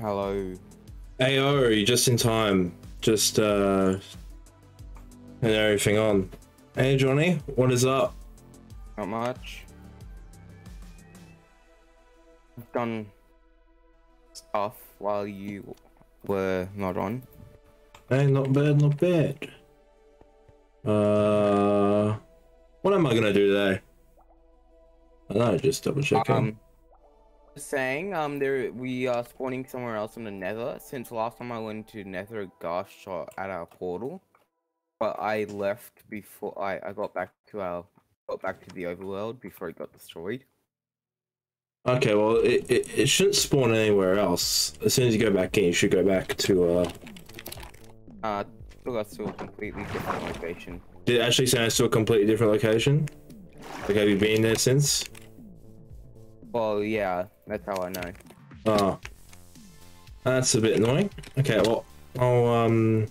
Hello. Hey, Ori, just in time. Just, uh, and everything on. Hey, Johnny, what is up? Not much. I've done stuff while you were not on. Hey, not bad, not bad. Uh, what am I gonna do today? I know, just double checking. Um, saying um there we are spawning somewhere else in the Nether. Since last time I went to Nether, a ghast shot at our portal, but I left before I I got back to our got back to the overworld before it got destroyed. okay, well, it, it, it shouldn't spawn anywhere else. As soon as you go back in, you should go back to, uh, Uh, took us to a completely different location. did it actually send us to a completely different location? Like, have you been there since? Well, yeah, that's how I know. Oh. That's a bit annoying. Okay, well, I'll, um...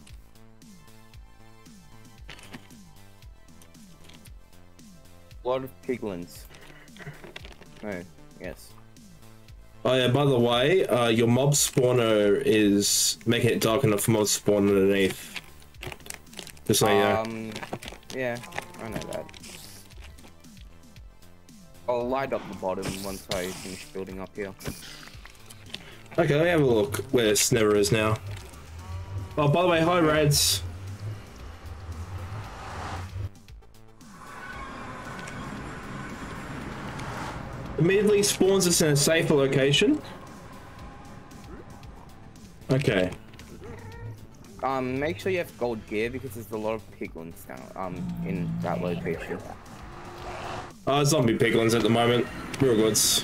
A lot of piglins. Oh, yes. Oh yeah, by the way, uh, your mob spawner is making it dark enough for mobs to spawn underneath. Just so you know. Um, yeah, I know that. I'll light up the bottom once I finish building up here. Okay, let me have a look where Snever is now. Oh, by the way, hi Reds. Immediately spawns us in a safer location. Okay. Um, make sure you have gold gear because there's a lot of piglins now, um, in that location. Uh, zombie piglins at the moment. Real goods.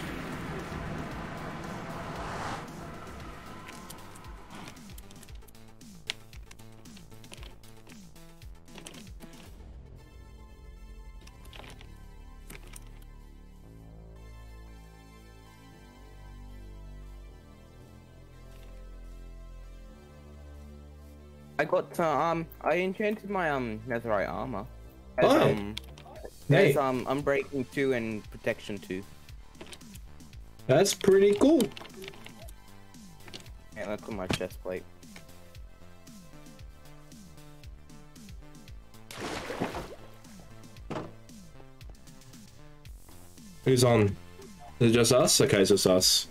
I got, uh, um, I enchanted my, um, netherite armor. As, Oh. um, Hey, as, um, Unbreaking 2 and Protection 2. that's pretty cool. Yeah, that's on my chest plate. Who's on? Is it just us? Okay, it's just us.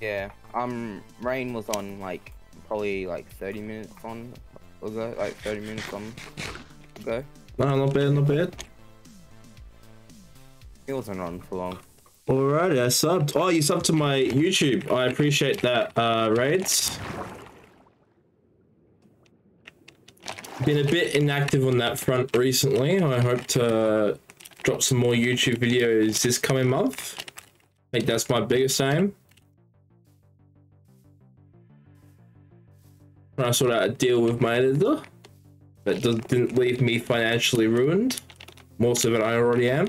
Yeah, um, Rain was on, like, probably, like, 30 minutes on ago, like, 30 minutes on ago. No, not bad, not bad. He wasn't on for long. Alrighty, I subbed. Oh, you subbed to my YouTube. I appreciate that, uh, Raids. Been a bit inactive on that front recently. I hope to drop some more YouTube videos this coming month. I think that's my biggest aim. When I sort out a deal with my editor that didn't leave me financially ruined, more so than I already am.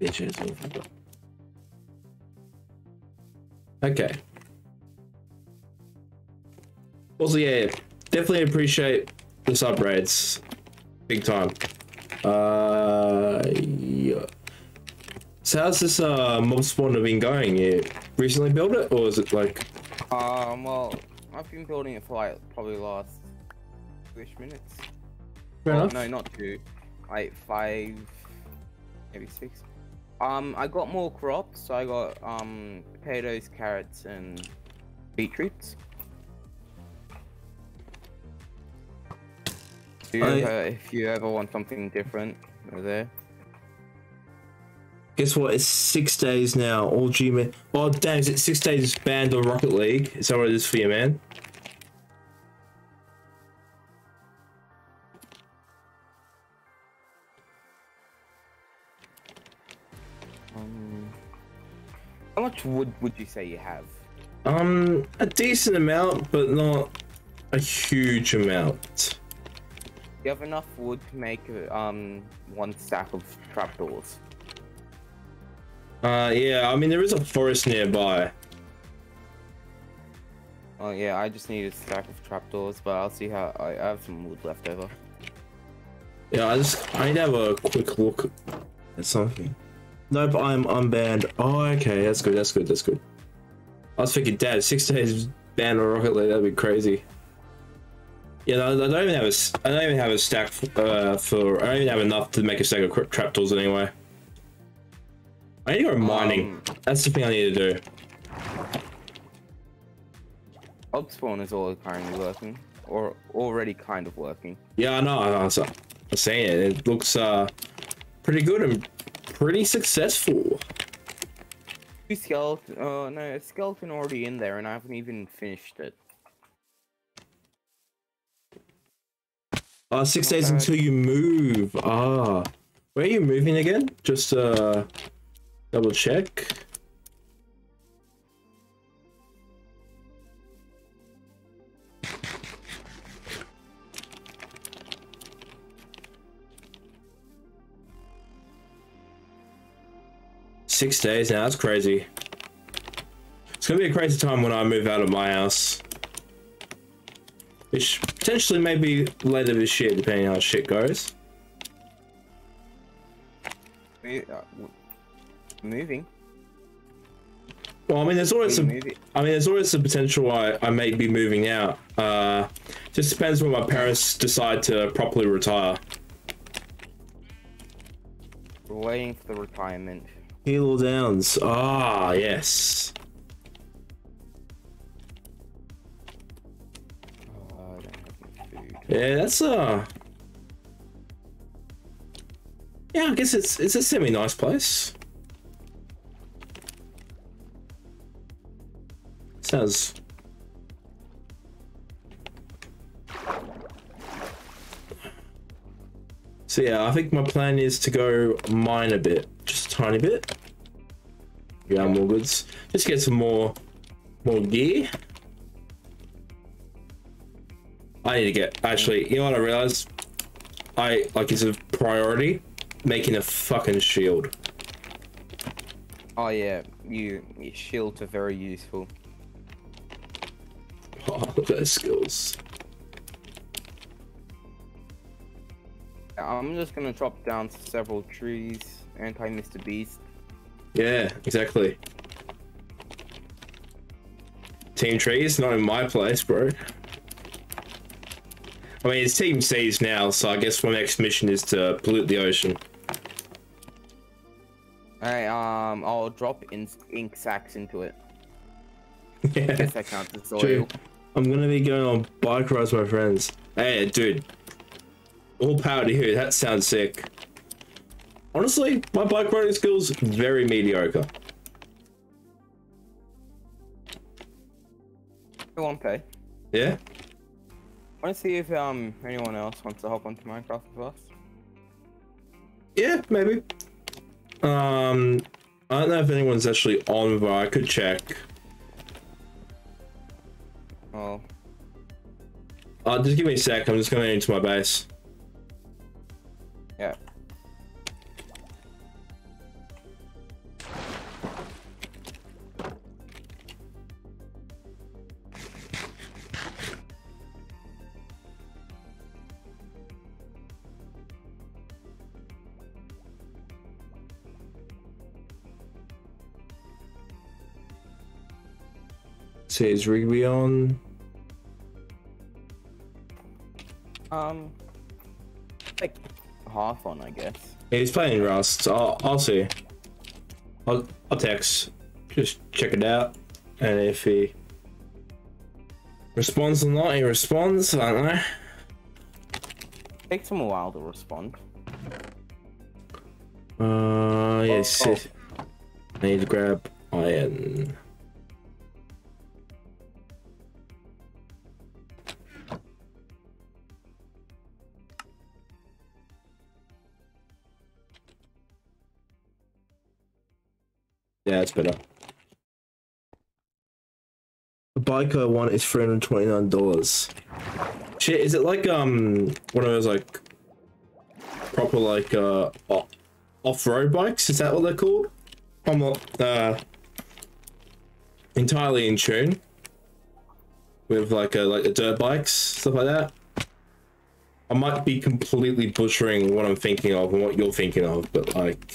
Bitches. Okay. Also, yeah, definitely appreciate the sub raids. Big time. Uh, yeah. So how's this uh mob spawner been going? You recently built it, or is it like? Um, well, I've been building it for, like, probably the last two-ish minutes. Fair Oh, enough. no, not two. Like, five, maybe six. Um, I got more crops. So I got, um, potatoes, carrots, and beetroots. I- if you ever want something different, they're there. Guess what? It's six days now. All G man. Oh damn! Is it six days banned on Rocket League? Is that what it is for you, man? Um, how much wood would you say you have? Um, a decent amount, but not a huge amount. You have enough wood to make um one stack of trapdoors. Uh, yeah. I mean, there is a forest nearby. Oh yeah, I just need a stack of trapdoors, but I'll see how I, I have some wood left over. Yeah, I just I need to have a quick look at something. Nope, I'm unbanned. Oh, okay, that's good. That's good. That's good. I was thinking, Dad, six days banned on Rocket League. That'd be crazy. Yeah, I don't even have a. I don't even have a stack uh, for. I don't even have enough to make a stack of trapdoors anyway. I need to go mining. Um, That's the thing I need to do. Hub spawn is all currently working, or already kind of working. Yeah, I know. I was, I was saying it. It looks uh pretty good and pretty successful. Two skeleton. Uh, no, a skeleton already in there, and I haven't even finished it. Uh, six days until you move. Ah, where are you moving again? Just uh, double check. Six days now. That's crazy. It's gonna be a crazy time when I move out of my house. Which potentially maybe later this year, depending on how shit goes. We- uh, Moving. Well, I mean, there's always some. I mean, there's always the potential I, I may be moving out. Uh, just depends when my parents decide to properly retire. We're waiting for the retirement. Hilo Downs. Ah, yes. Oh, I don't have any food. Yeah, that's uh. Yeah, I guess it's it's a semi nice place. Sounds. So yeah, I think my plan is to go mine a bit, just a tiny bit. Yeah, more goods. Just get some more, more gear. I need to get actually. You know what I realized? I like it's a priority making a fucking shield. Oh yeah, you shields are very useful. Look at those skills. I'm just gonna drop down several trees. Anti Mr. Beast. Yeah, exactly. Team trees, not in my place, bro. I mean, it's Team Seas now, so I guess my next mission is to pollute the ocean. Alright, um, I'll drop in ink sacks into it. yeah, Guess that counts as true. I'm gonna be going on bike rides with my friends. Hey, dude. All power to you. That sounds sick. Honestly, my bike riding skills very mediocre. Go on, pay. Yeah. I Want to see if um anyone else wants to hop onto Minecraft with us? Yeah, maybe. Um, I don't know if anyone's actually on, but I could check. Oh, Uh, just give me a sec. I'm just going into my base. yeah. See, is Rigby on? Um, like half on, I guess. Yeah, he's playing Rust. So I'll, I'll see. I'll, I'll text. Just check it out. And if he responds or not, he responds. I don't know. Takes him a while to respond. Uh, yes. Oh, yes. I need to grab iron. Yeah, it's better. The biker one is three hundred twenty nine dollars. Shit, is it like um one of those like proper like uh o- off-road bikes? Is that what they're called? I'm not uh entirely in tune with like a like the dirt bikes stuff like that. I might be completely butchering what I'm thinking of and what you're thinking of, but like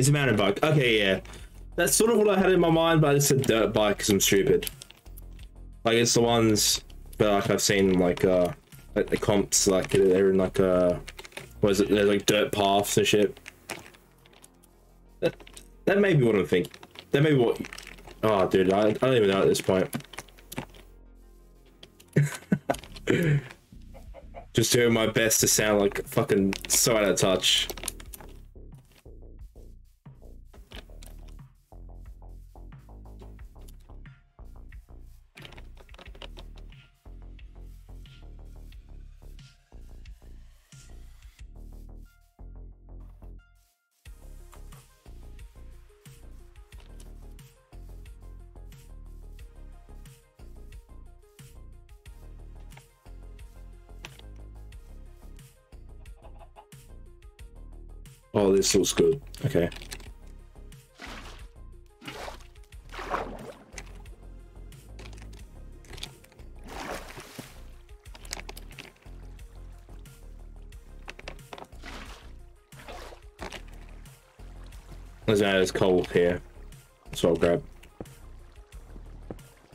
It's a mountain bike. Okay, yeah. That's sort of what I had in my mind, but it's a dirt bike because I'm stupid. Like it's the ones that like I've seen like uh like the comps like they're in like uh what is it? They're like dirt paths and shit. That that may be what I'm thinking. That may be what. Oh, dude, I, I don't even know at this point. Just doing my best to sound like fucking so out of touch. Oh, this looks good. Okay. There's now there's coal here. So I'll grab.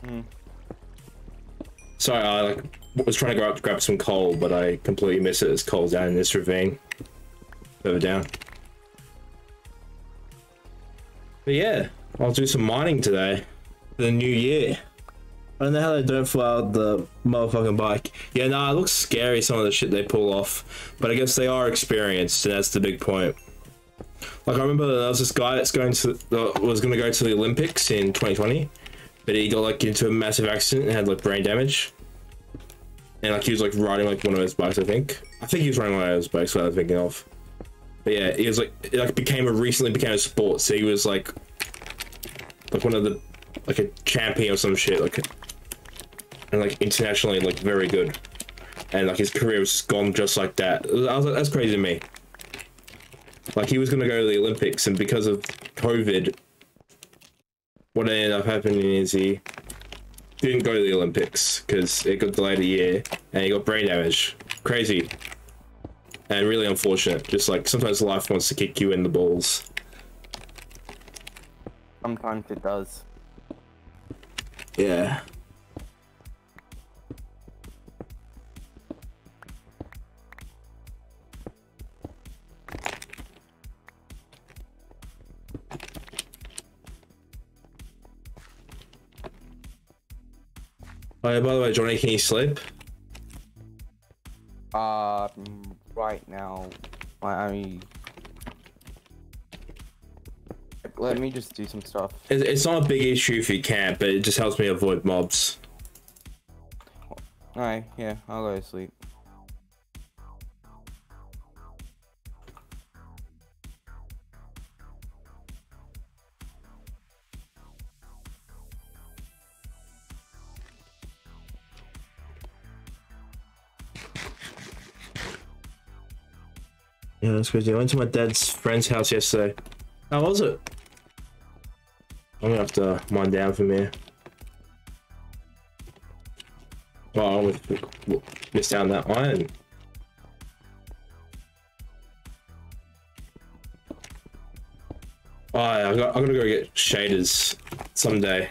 Hmm. Sorry, I like was trying to go up to grab some coal, but I completely missed it. There's coal down in this ravine. Further down. But yeah, I'll do some mining today for the new year. I don't know how they don't fly out the motherfucking bike. Yeah, nah, it looks scary some of the shit they pull off, but I guess they are experienced, and that's the big point. Like I remember there was this guy that's going to uh, was going to go to the Olympics in 2020, but he got like into a massive accident and had like brain damage. And like he was like riding like one of his bikes, I think. I think he was riding one of his bikes that I was thinking of. But yeah, he was like it like became a recently became a sport, so he was like like one of the like a champion or some shit, like and like internationally like very good. And like his career was gone just like that. I was like, that's crazy to me. Like he was gonna go to the Olympics and because of COVID what ended up happening is he didn't go to the Olympics because it got delayed a year and he got brain damage. Crazy. And really unfortunate. Just like sometimes life wants to kick you in the balls. Sometimes it does. Yeah. Oh, yeah, by the way, Johnny, can you sleep? Uh, right now, I, I let me just do some stuff. It's, it's not a big issue if you can't, but it just helps me avoid mobs. Alright, yeah, I'll go to sleep. Yeah, that's crazy. I went to my dad's friend's house yesterday. How was it? I'm gonna have to wind down from here. Oh, I almost missed down that iron. Oh, yeah, I got, I'm gonna go get shaders someday.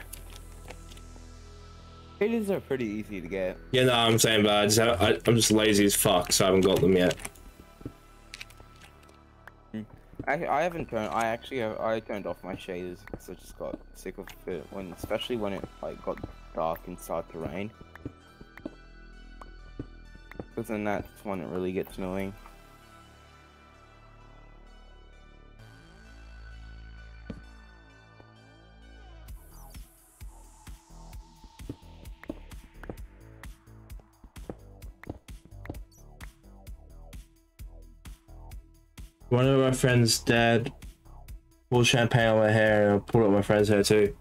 Shaders are pretty easy to get. Yeah, no, I'm saying, but I just have, I, I'm just lazy as fuck, so I haven't got them yet. I I haven't turned. I actually have, I turned off my shaders because I just got sick of it when, especially when it like got dark and started to rain. Because then that's when it really gets annoying. One of my friend's dad poured champagne on my hair and poured it my friend's hair too.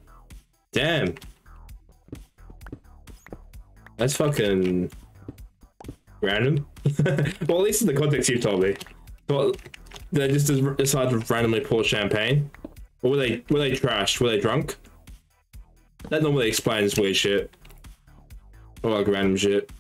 Damn. That's fucking random. well, at least in the context you've told me. But they just decided to randomly pour champagne. Or were they were they trashed? Were they drunk? That normally explains weird shit. Or like random shit.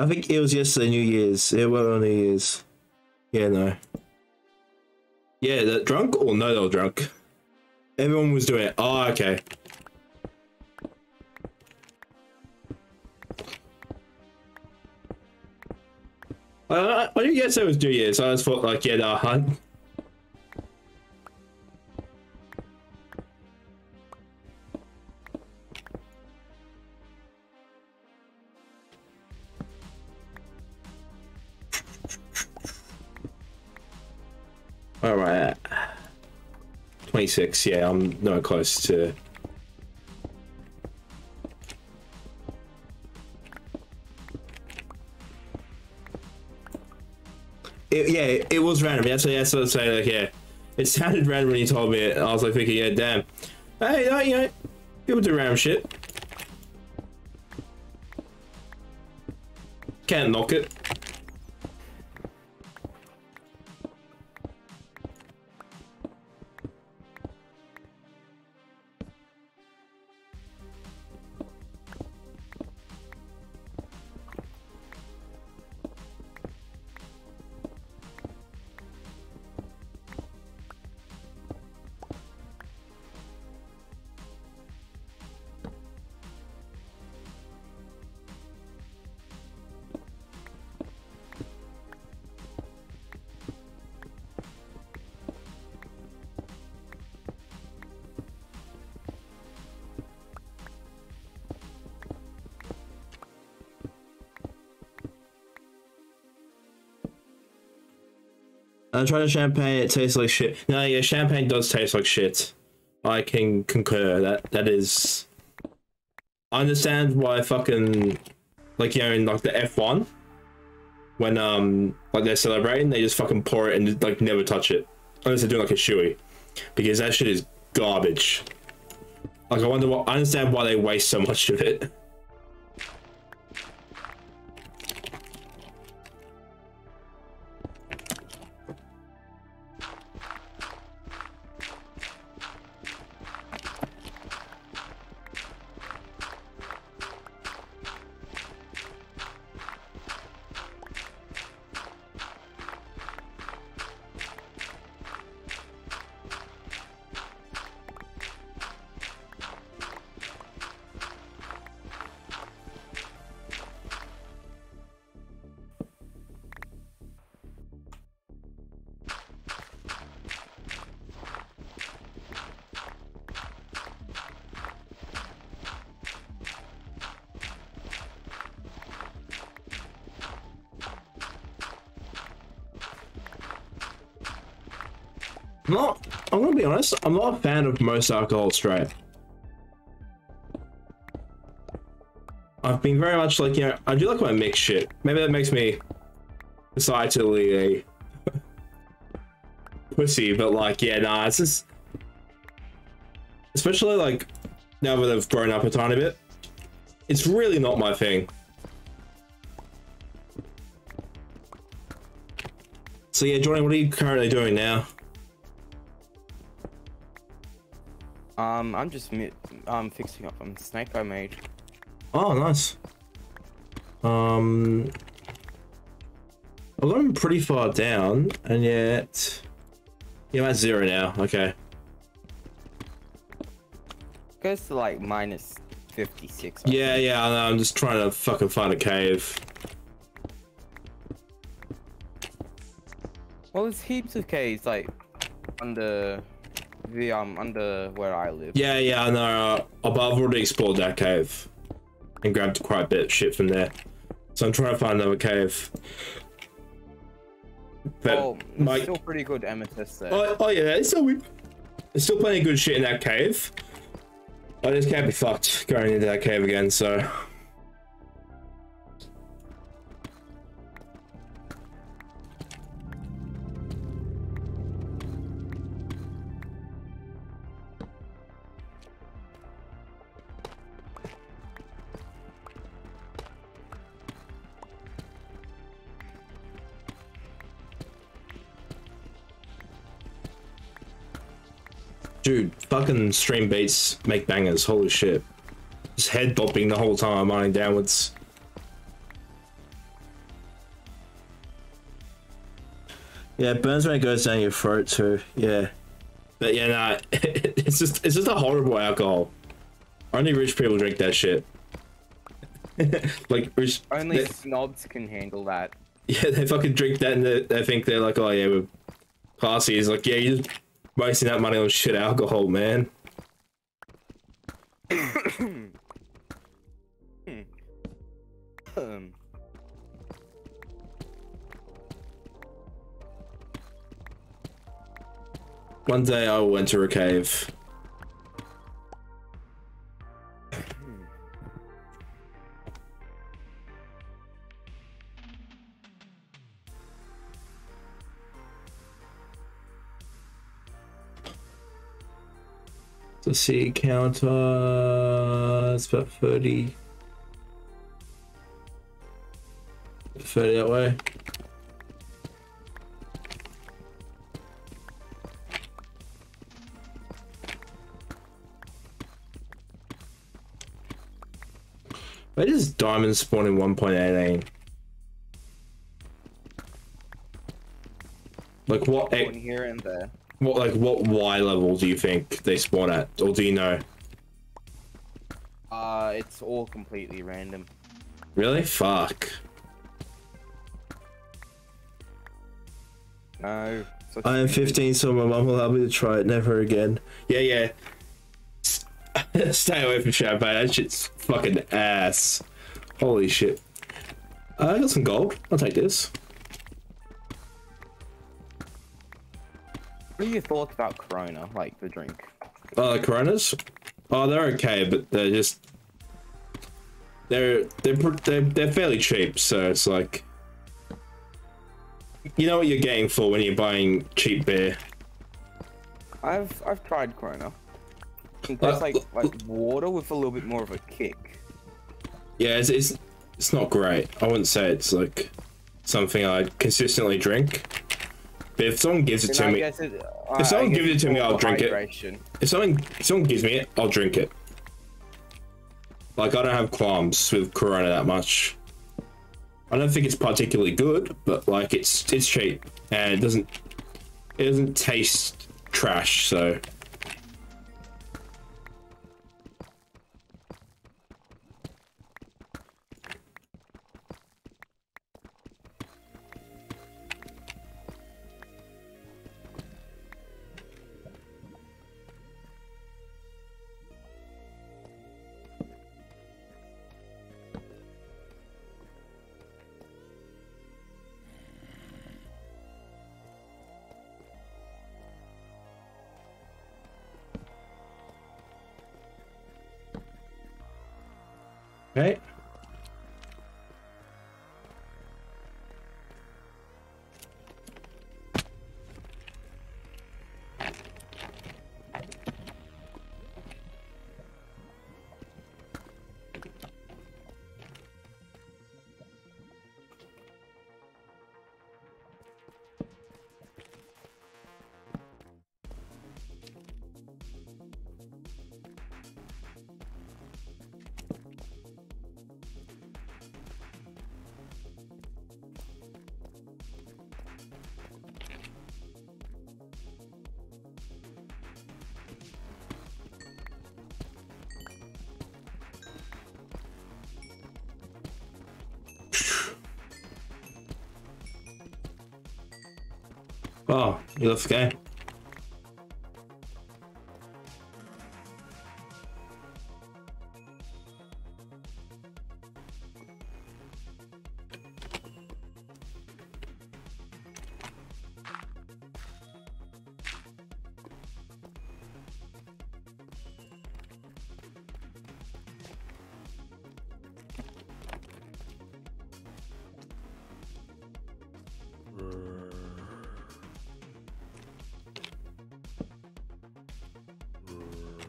I think it was yesterday, New Year's. It was on New Year's. Yeah, no. Yeah, that drunk or no, they were drunk. Everyone was doing it. Oh, okay. Uh, I didn't guess it was New Year's. I just thought like, yeah, no, hunt. 26, yeah, I'm no close to. It, yeah, it was random. That's that's what I'm saying. Like, yeah, it sounded random when you told me it. I was like thinking, yeah, damn. Hey, uh, you know, people do random shit. Can't knock it. I tried a champagne. It tastes like shit. No, yeah, champagne does taste like shit. I can concur. That that is. I understand why fucking, like you know, in like the F one, when um like they're celebrating, they just fucking pour it and like never touch it, unless they're doing like a shoey, because that shit is garbage. Like I wonder what. I understand why they waste so much of it. I'm not a fan of most alcohol straight. I've been very much like you know. I do like my mixed shit. Maybe that makes me societally a pussy, but like yeah, nah. It's just especially like now that I've grown up a tiny bit. It's really not my thing. So yeah, Johnny, what are you currently doing now? Um, I'm just um fixing up on snake I made. Oh, nice. Um, I've gotten pretty far down, and yet, yeah, I'm at zero now. Okay. Goes to like minus 56. I Yeah, think. yeah. I know, I'm just trying to fucking find a cave. Well, there's heaps of caves like under the um under where I live. Yeah, yeah. I know. Uh, I've already explored that cave and grabbed quite a bit of shit from there. So I'm trying to find another cave. But Oh, my still pretty good amethyst there. Oh, oh yeah, it's still there's still plenty of good shit in that cave. I just can't be fucked going into that cave again, so stream beats make bangers. Holy shit. Just head bopping the whole time, mining downwards. Yeah, it burns when it goes down your throat too. Yeah. But yeah, nah, it's just it's just a horrible alcohol. Only rich people drink that shit. like rich, only they, snobs can handle that. Yeah, they fucking drink that and they, they think they're like, oh yeah, we're classy. It's like, yeah, you're just wasting that money on shit alcohol, man. Um, One day I will enter a cave. The sea counter. Uh, it's about 30. 30 that way. Where does diamond spawn in 1.18? Like what? one here and there. What like what Y level do you think they spawn at, or do you know? Uh, it's all completely random. Really? Fuck. No. I am 15, so my mum will allow me to try it never again. Yeah, yeah. Stay away from champagne. That shit's fucking ass. Holy shit. Uh, I got some gold. I'll take this. What are your thoughts about Corona, like the drink? Uh, Coronas. Oh, they're okay, but they're just they're they're they're, they're fairly cheap. So it's like you know what you're getting for when you're buying cheap beer. I've I've tried Corona. It's Uh, like like water with a little bit more of a kick. Yeah, it's, it's it's not great. I wouldn't say it's like something I'd consistently drink. If someone gives it Then to I me, it, If someone gives it to me, I'll drink it. if someone if someone gives me it, I'll drink it. Like I don't have qualms with Corona that much. I don't think it's particularly good, but like it's it's cheap and it doesn't it doesn't taste trash. So okay. Oh, you left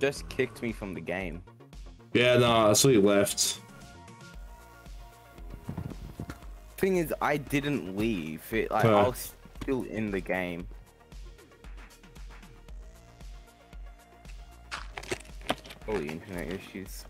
Just kicked me from the game. Yeah, no, I saw you left. Thing is, I didn't leave. It, like, Huh. I was still in the game. Holy internet issues.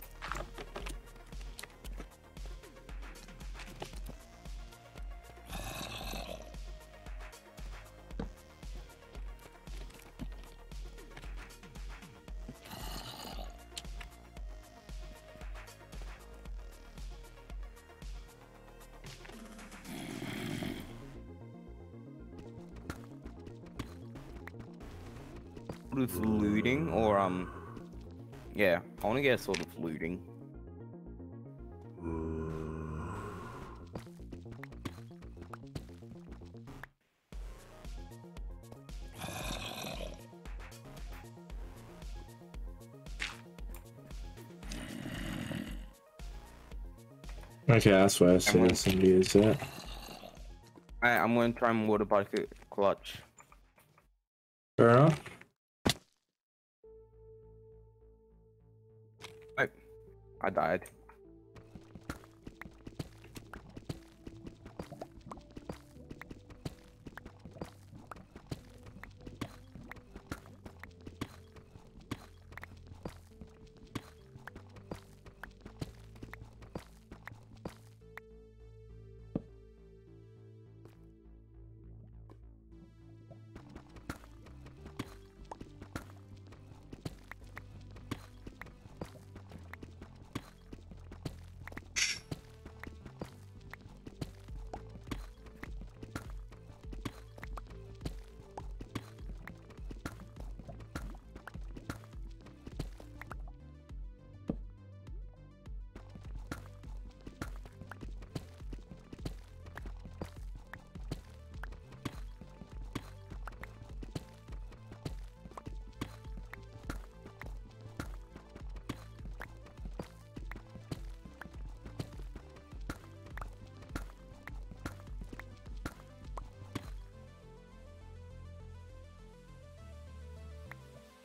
Want sort of looting. Okay, that's where I see somebody is at. I, I'm gonna try and water bucket clutch. Fair enough.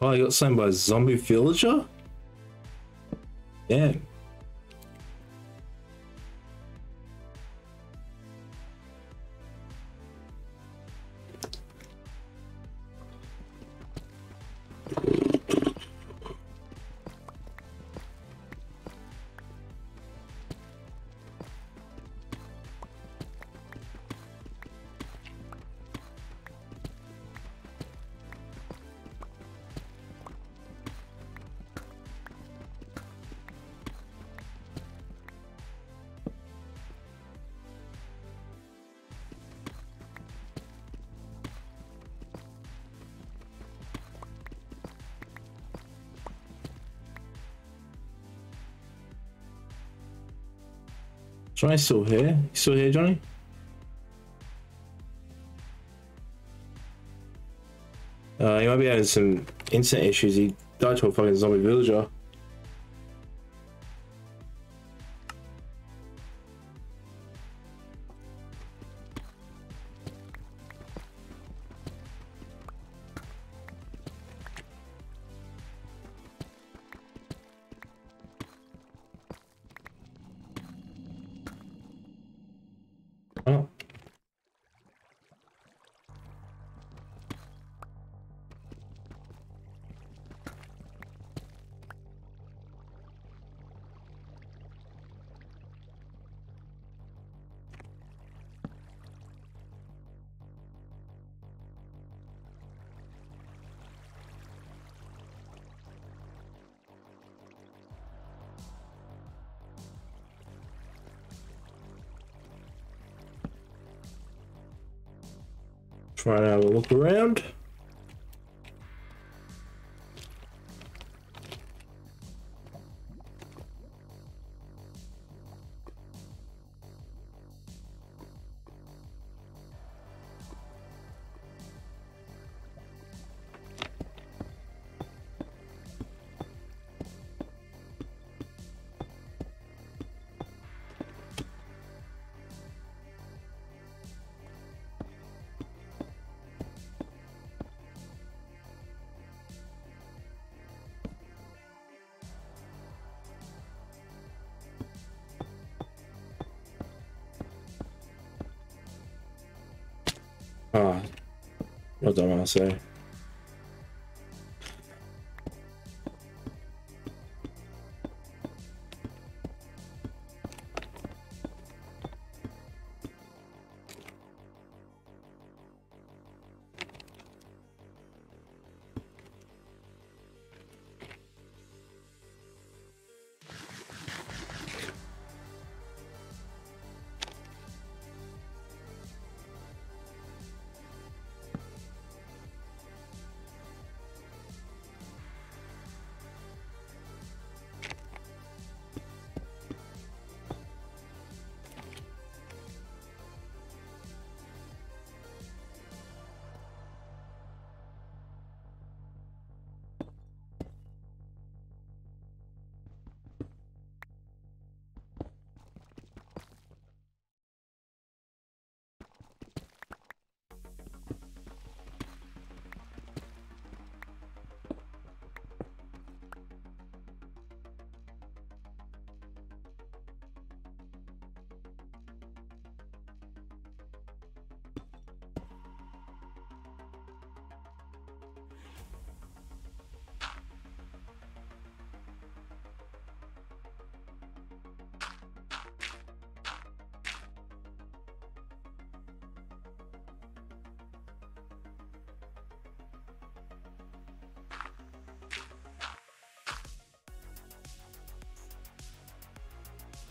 Oh, I got slain by zombie villager? Damn. Johnny's still here? You still here, Johnny? Uh, he might be having some internet issues. He died to a fucking zombie villager. And have a look around. What do I want to say?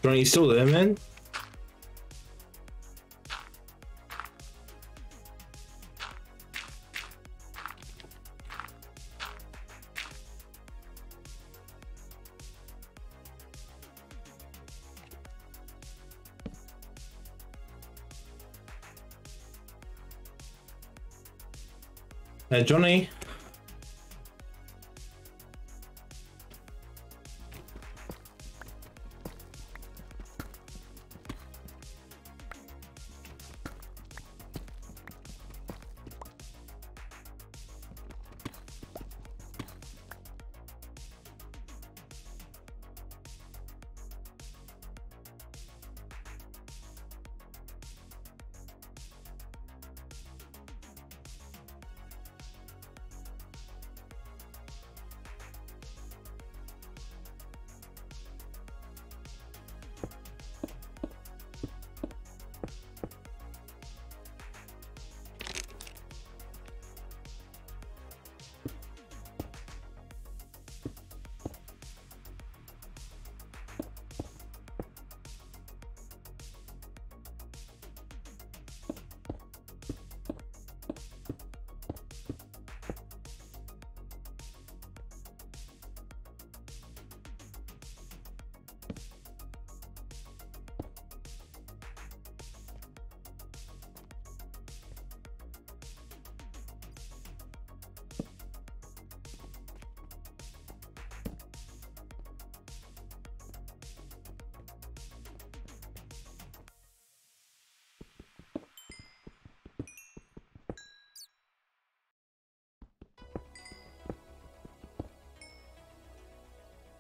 Johnny, you still there, man? Hey, Johnny.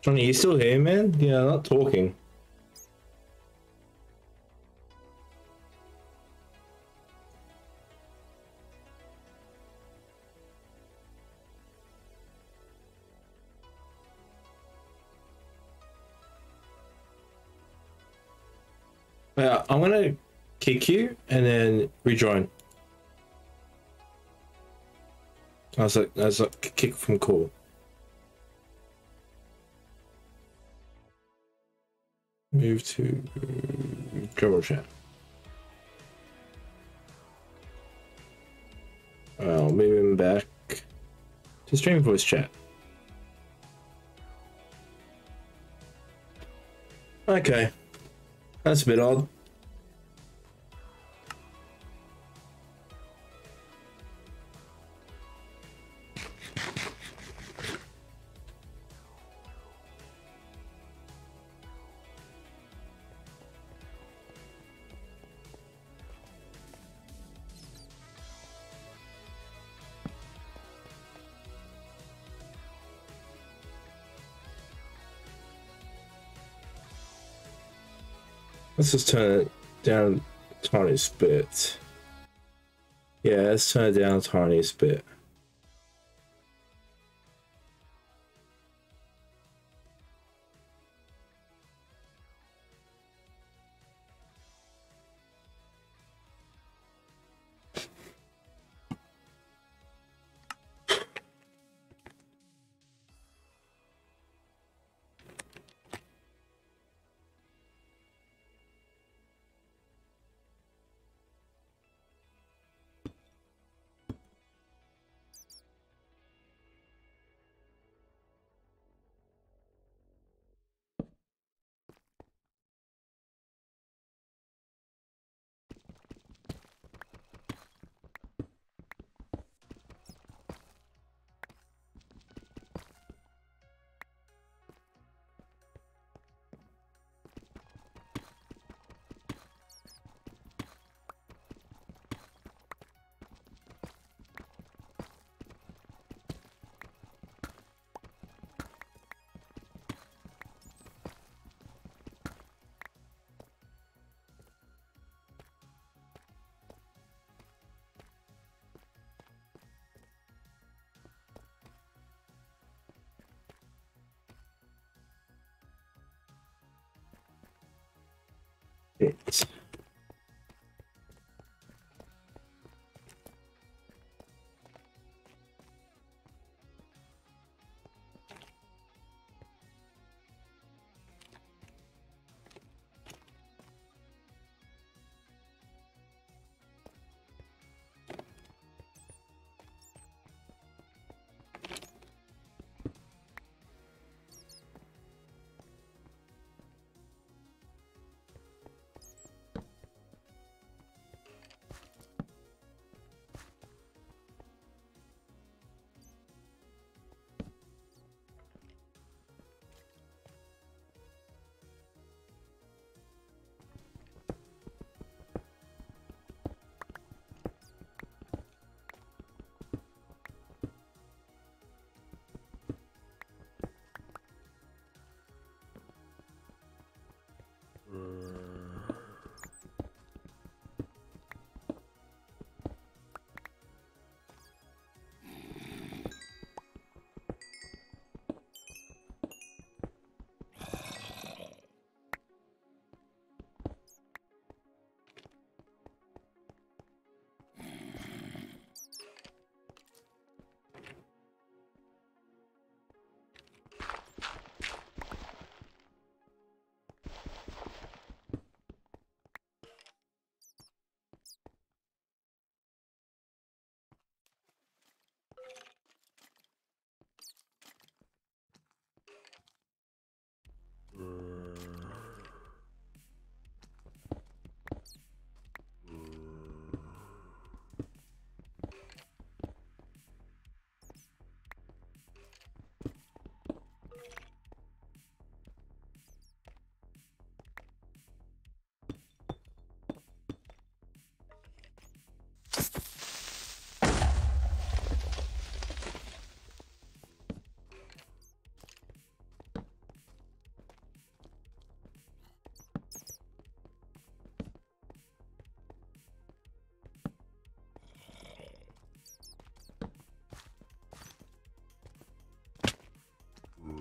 Johnny, you still here, man? Yeah, not talking. Yeah, I'm gonna kick you and then rejoin. As a as a kick from call. Move I'll move him back to stream voice chat. Okay. That's a bit odd. Let's just turn it down tiny bit. Yeah, let's turn it down tiny bit.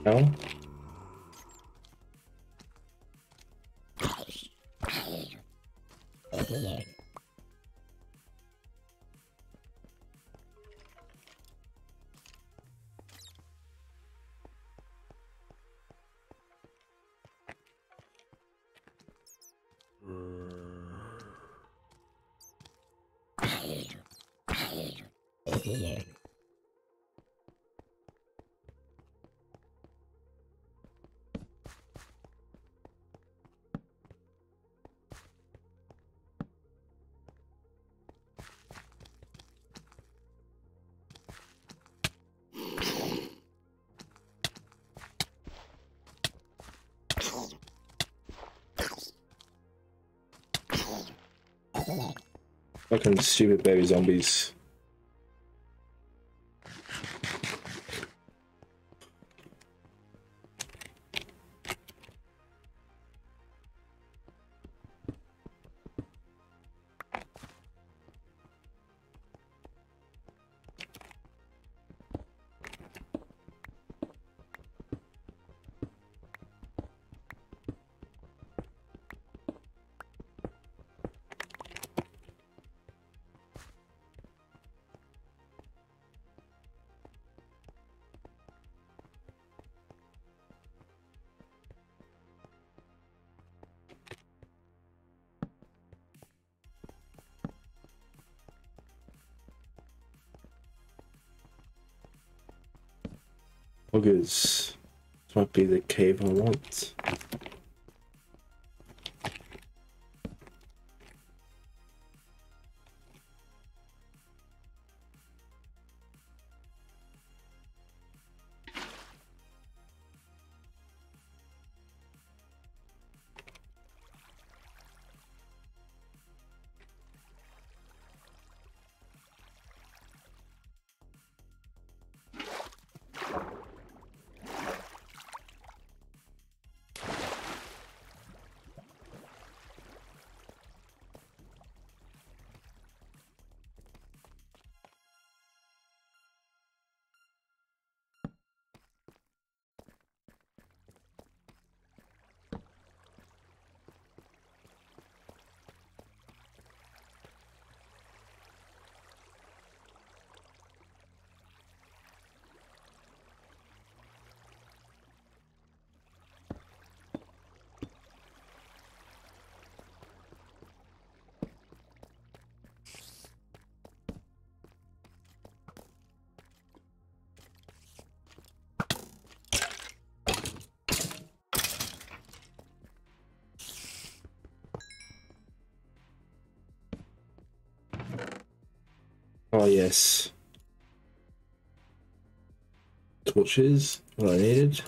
No? Fucking stupid baby zombies. Augers. This might be the cave I want. Oh yes. Torches, what I needed.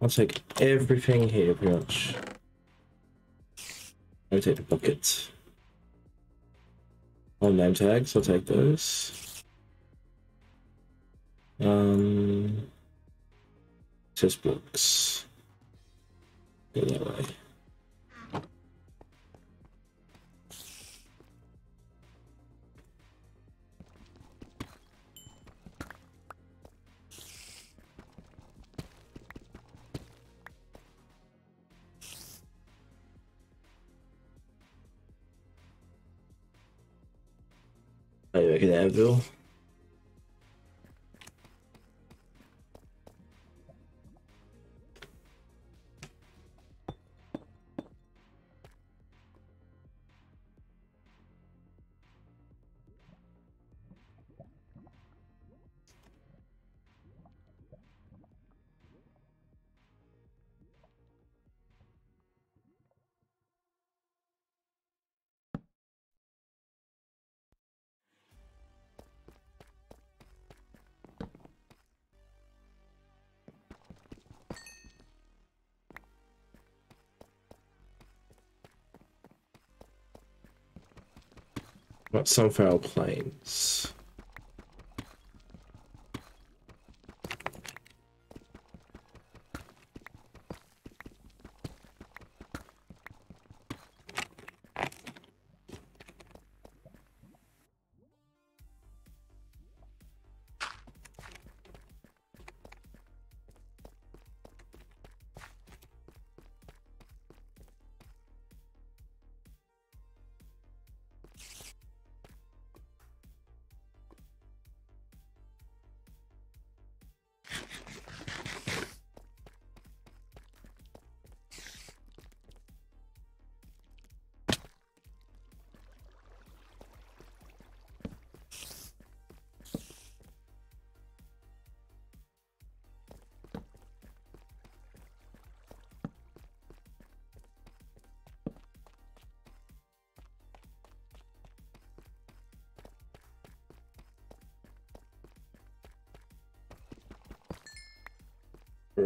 I'll take everything here pretty much. I'll take the buckets. All name tags, I'll take those. Um chest blocks. Got Sunflower Plains.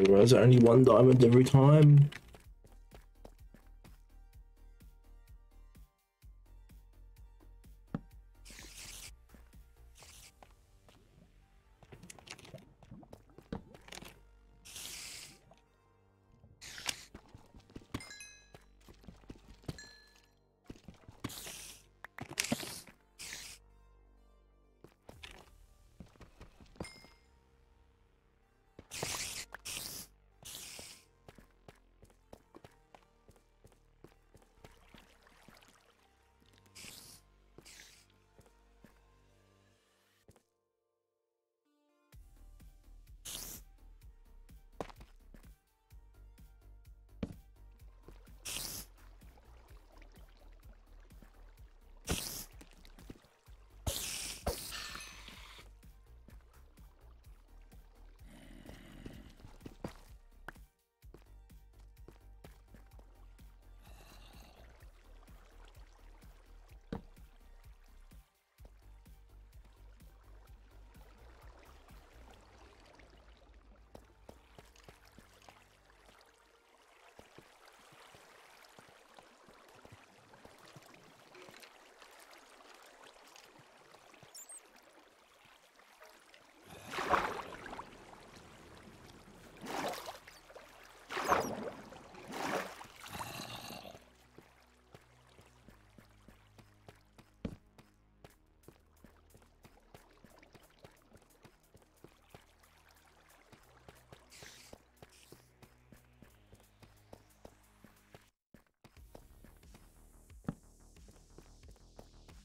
Was it only one diamond every time?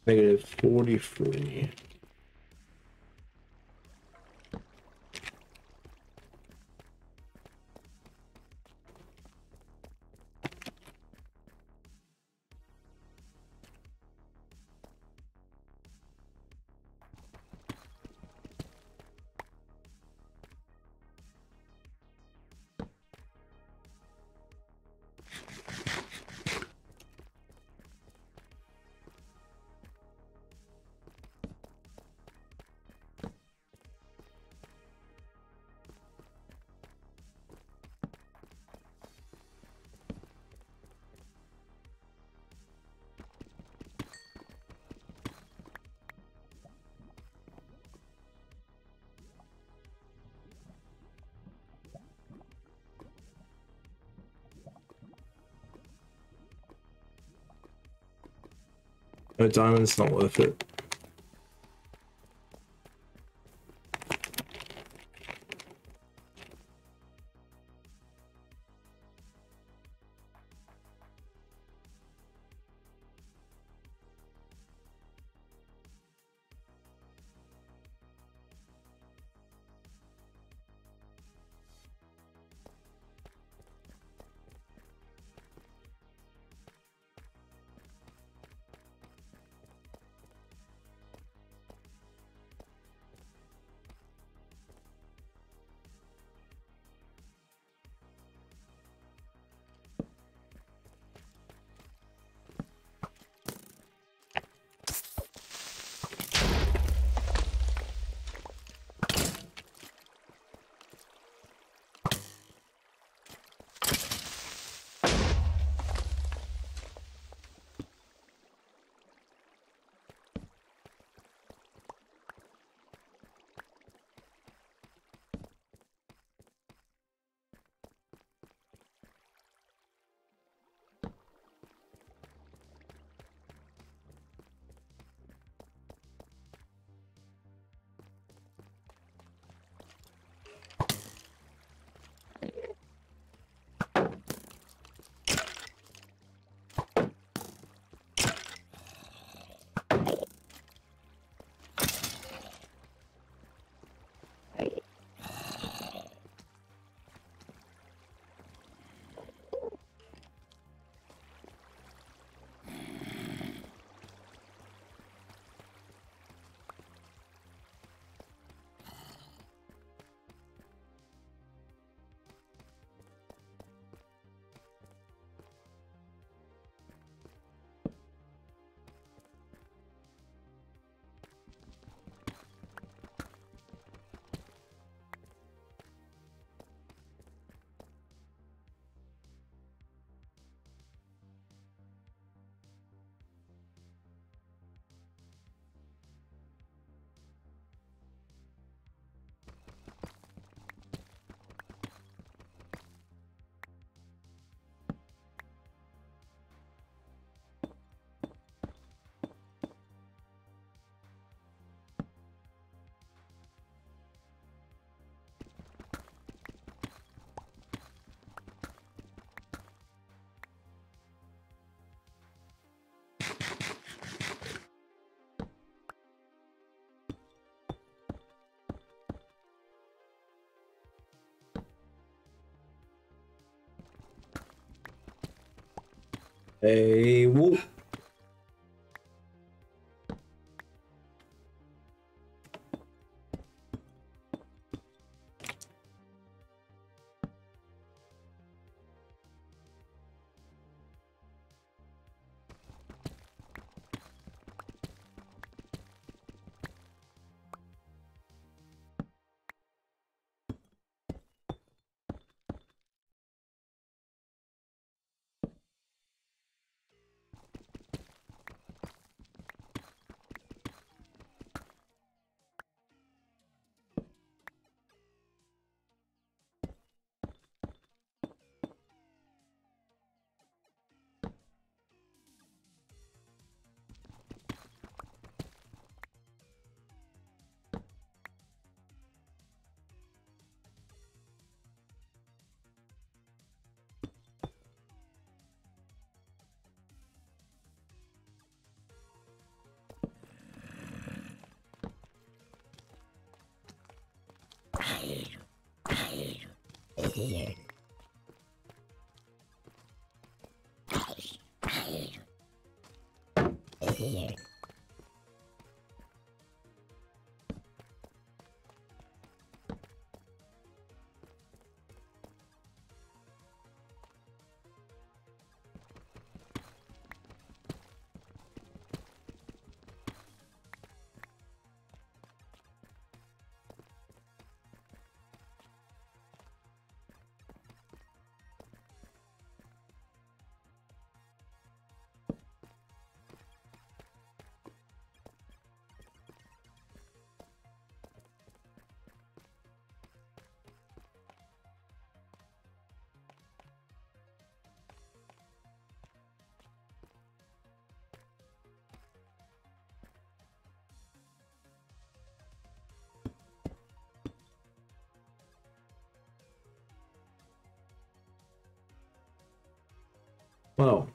Negative 43. No diamond's not worth it. A whoop. here. Here. Here. Well,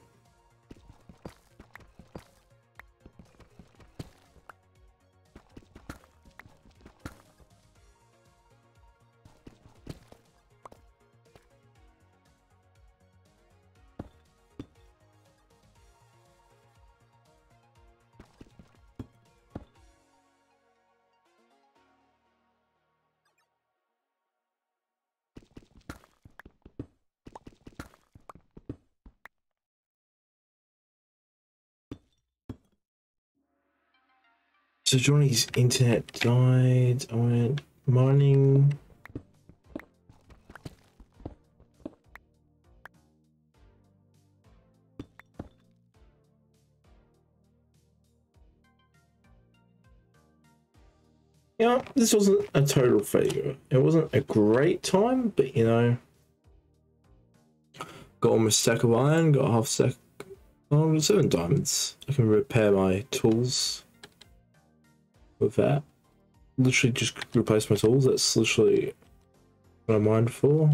so Johnny's internet died. I went mining. Yeah, this wasn't a total failure. It wasn't a great time, but you know, got almost a stack of iron, got half stack, oh, seven diamonds. I can repair my tools with that. Literally just replace my tools. That's literally what I'm mined for.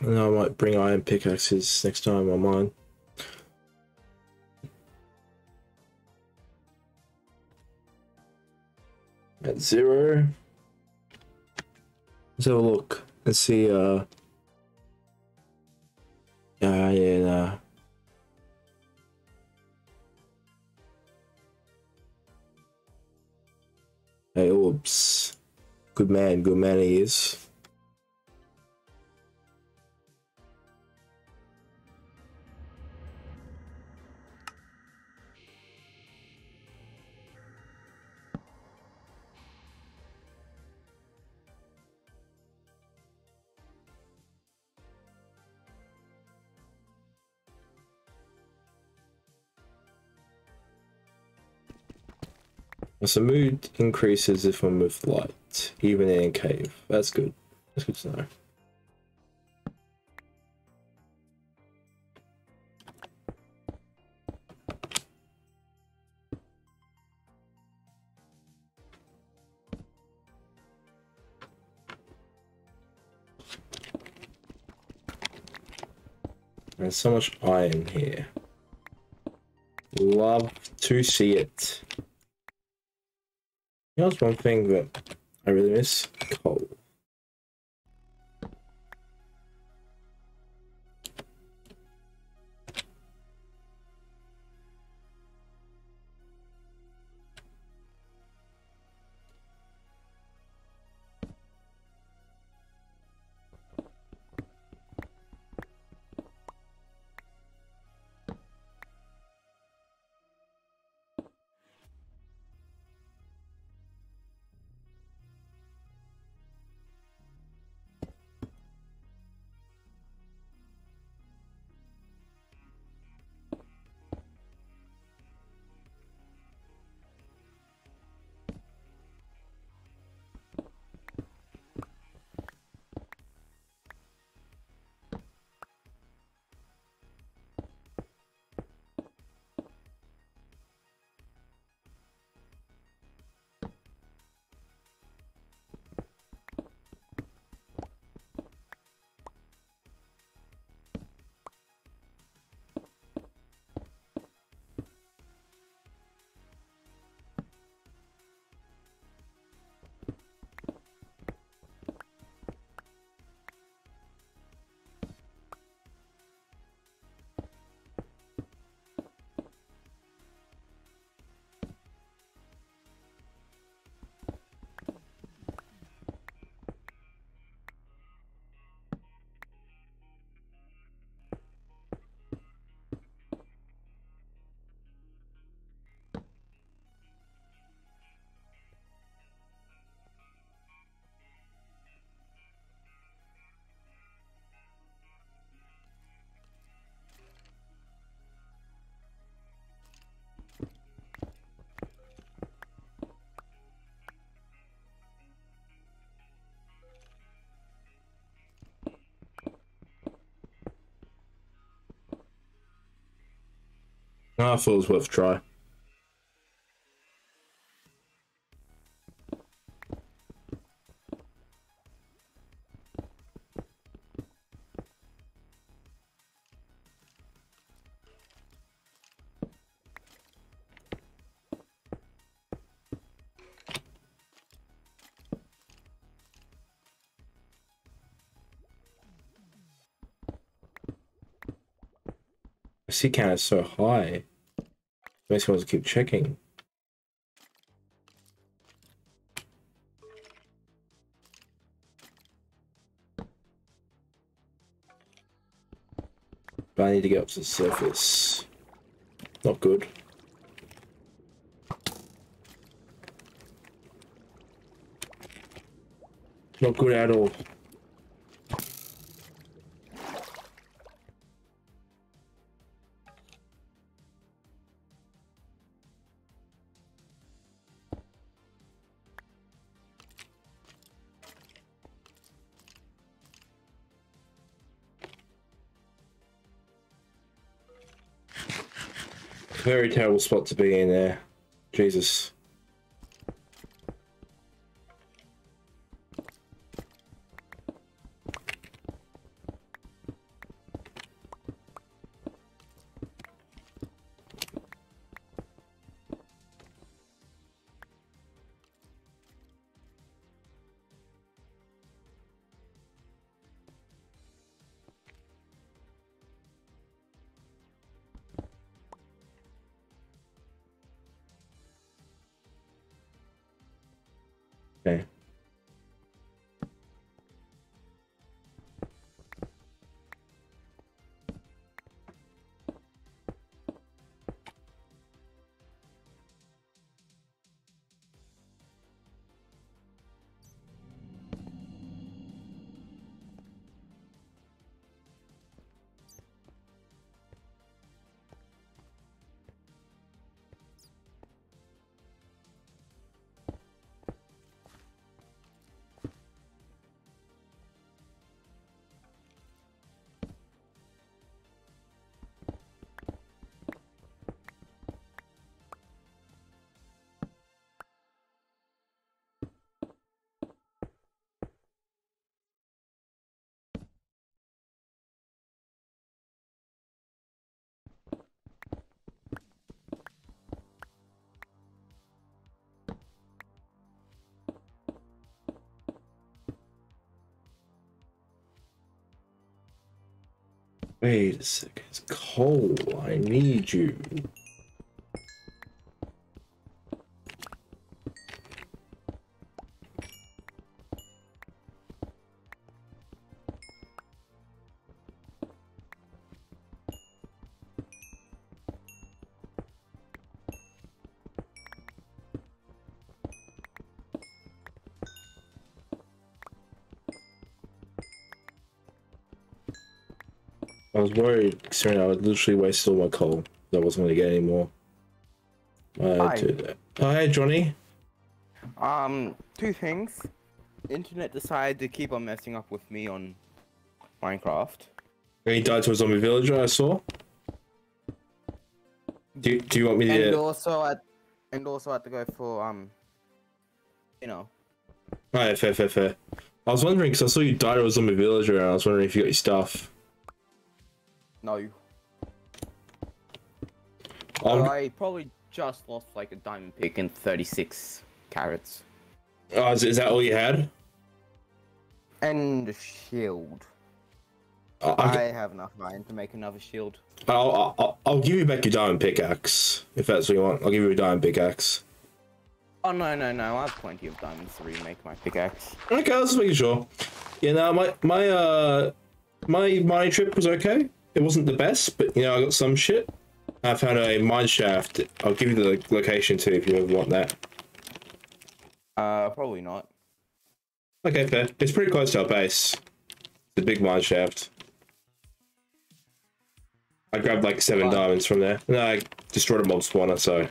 And I might bring iron pickaxes next time on mine. At zero. Let's have a look and see uh yeah, yeah, nah. Hey, oops. Good man, good man he is. So mood increases if I'm with light, even in a cave. That's good. That's good to know. There's so much iron here. Love to see it. You know, it's one thing that I really miss? Coal. I thought it was worth a try. C count is so high. Makes me want to keep checking. But I need to get up to the surface. Not good. Not good at all. Very terrible spot to be in there. Jesus. Okay. Wait a second. It's. I need you. Worried considering I would literally wasted all my coal. I wasn't going to get any more. I Hi. do that. Oh, hey, Johnny. Um, two things. Internet decided to keep on messing up with me on Minecraft. He died to a zombie villager, I saw. Do you, do you want me to... And also at and also I had to go for um you know. Alright, fair, fair, fair. I was wondering, because I saw you die to a zombie villager, and I was wondering if you got your stuff. No. I'm, I probably just lost like a diamond pick and 36 carrots. oh, is, is that all you had? And a shield. I, I I, have enough iron to make another shield. I'll, I'll, I'll give you back your diamond pickaxe, if that's what you want. I'll give you a diamond pickaxe. Oh no no no, I have plenty of diamonds to remake my pickaxe. Okay, I was just making sure. Yeah, no, my my uh my mine trip was okay. It wasn't the best, but you know I got some shit. I found a mine shaft. I'll give you the location too if you ever want that. Uh probably not. Okay, fair. It's pretty close to our base. The big mine shaft. I grabbed like seven diamonds from there. And I destroyed a mob spawner, so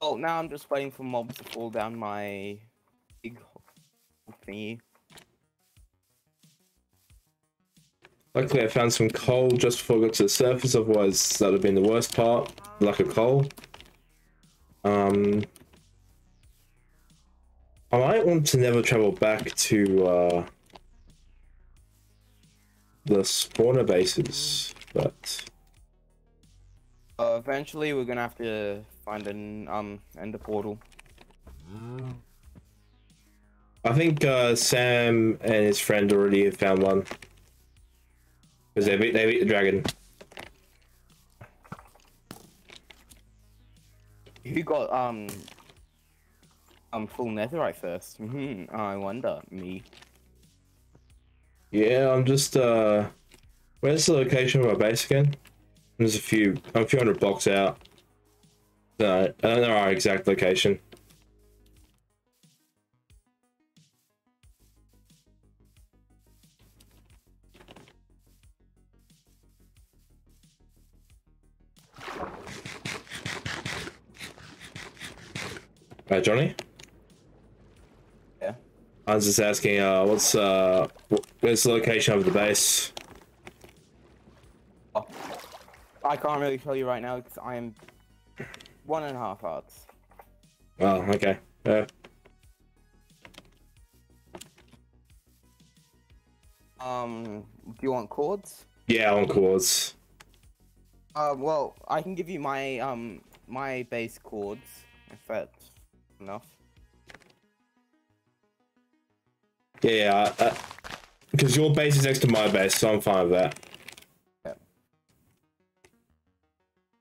Oh now I'm just waiting for mobs to fall down my big thingy. Luckily, I found some coal just before I got to the surface. Otherwise, that would have been the worst part. Lack of coal. Um, I might want to never travel back to uh, the spawner bases, but Uh, eventually, we're gonna have to find an um ender portal. I think uh, Sam and his friend already have found one because they beat they beat the dragon. Who got um um full netherite first? Hmm. I wonder. Me. Yeah, I'm just uh, where's the location of our base again? There's a few, I'm a few hundred blocks out. No, I don't know our exact location. Right, Johnny? Yeah. I was just asking, uh, what's, uh, where's the location of the base? Oh. I can't really tell you right now because I am one and a half hearts. Oh, okay. Yeah. Um, do you want coords? Yeah, I want coords. Uh, well, I can give you my um my base coords if that's enough. Yeah, because your base is next to my base, so I'm fine with that.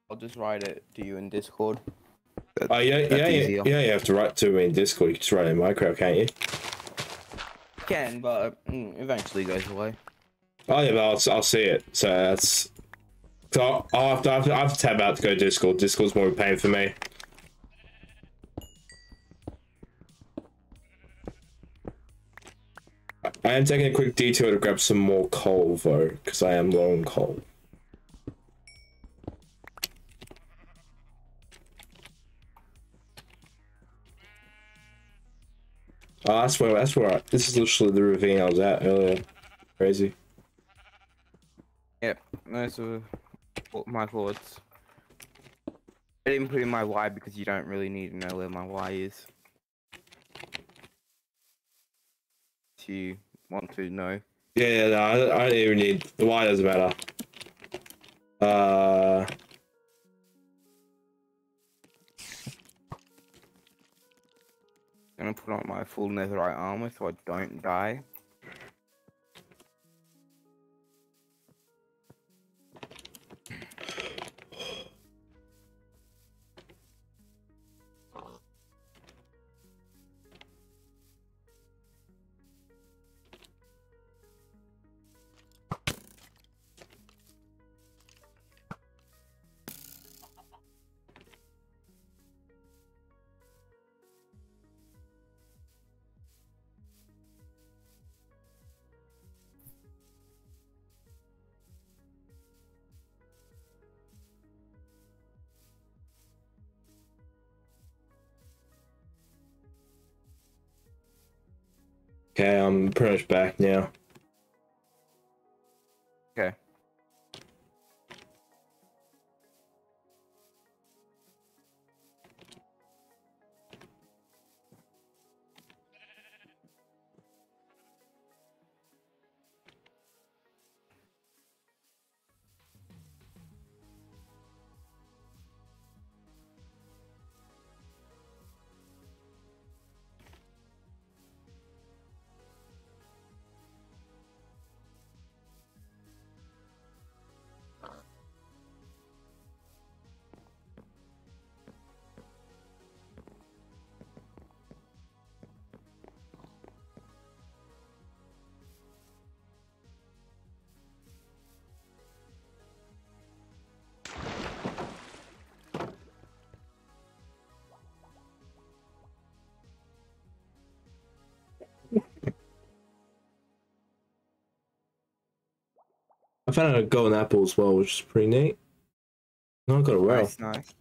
I'll just write it to you in Discord. Oh, yeah, yeah, yeah, yeah, you have to write to me in Discord. You can just write it in Minecraft, can't you? Can, but mm, eventually goes away. Oh, yeah, but I'll, I'll see it. So that's. So I'll, I'll have to, I have to, I have to tab out to go to Discord. Discord's more of a pain for me. I am taking a quick detour to grab some more coal, though, because I am low on coal. Oh, that's where, that's where, I, this is literally the ravine I was at earlier. Crazy. Yep, those are my coords. I didn't put in my Y because you don't really need to know where my Y is. You want to know. Yeah, yeah, no, I, I don't even need, the Y doesn't matter. Uh, I'm gonna put on my full netherite armor so I don't die. Okay, I'm pretty much back now. I found a golden apple as well, which is pretty neat. No, I got a well. Nice, nice.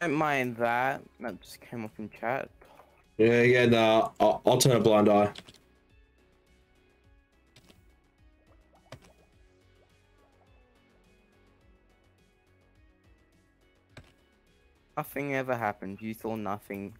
Don't mind that. That just came up in chat. Yeah, again, uh, I'll, I'll turn a blind eye. Nothing ever happened. You saw nothing.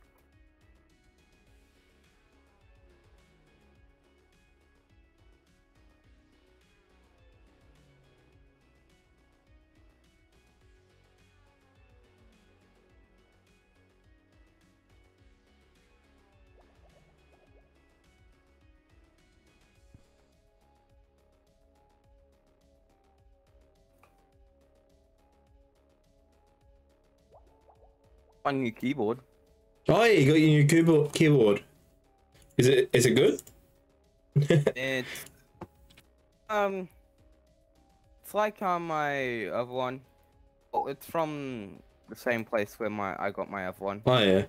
On your keyboard. Oh, yeah, you got your new keyboard. Keyboard. Is it? Is it good? it's um it's like on my other one. Well, it's from the same place where my I got my other one. oh yeah.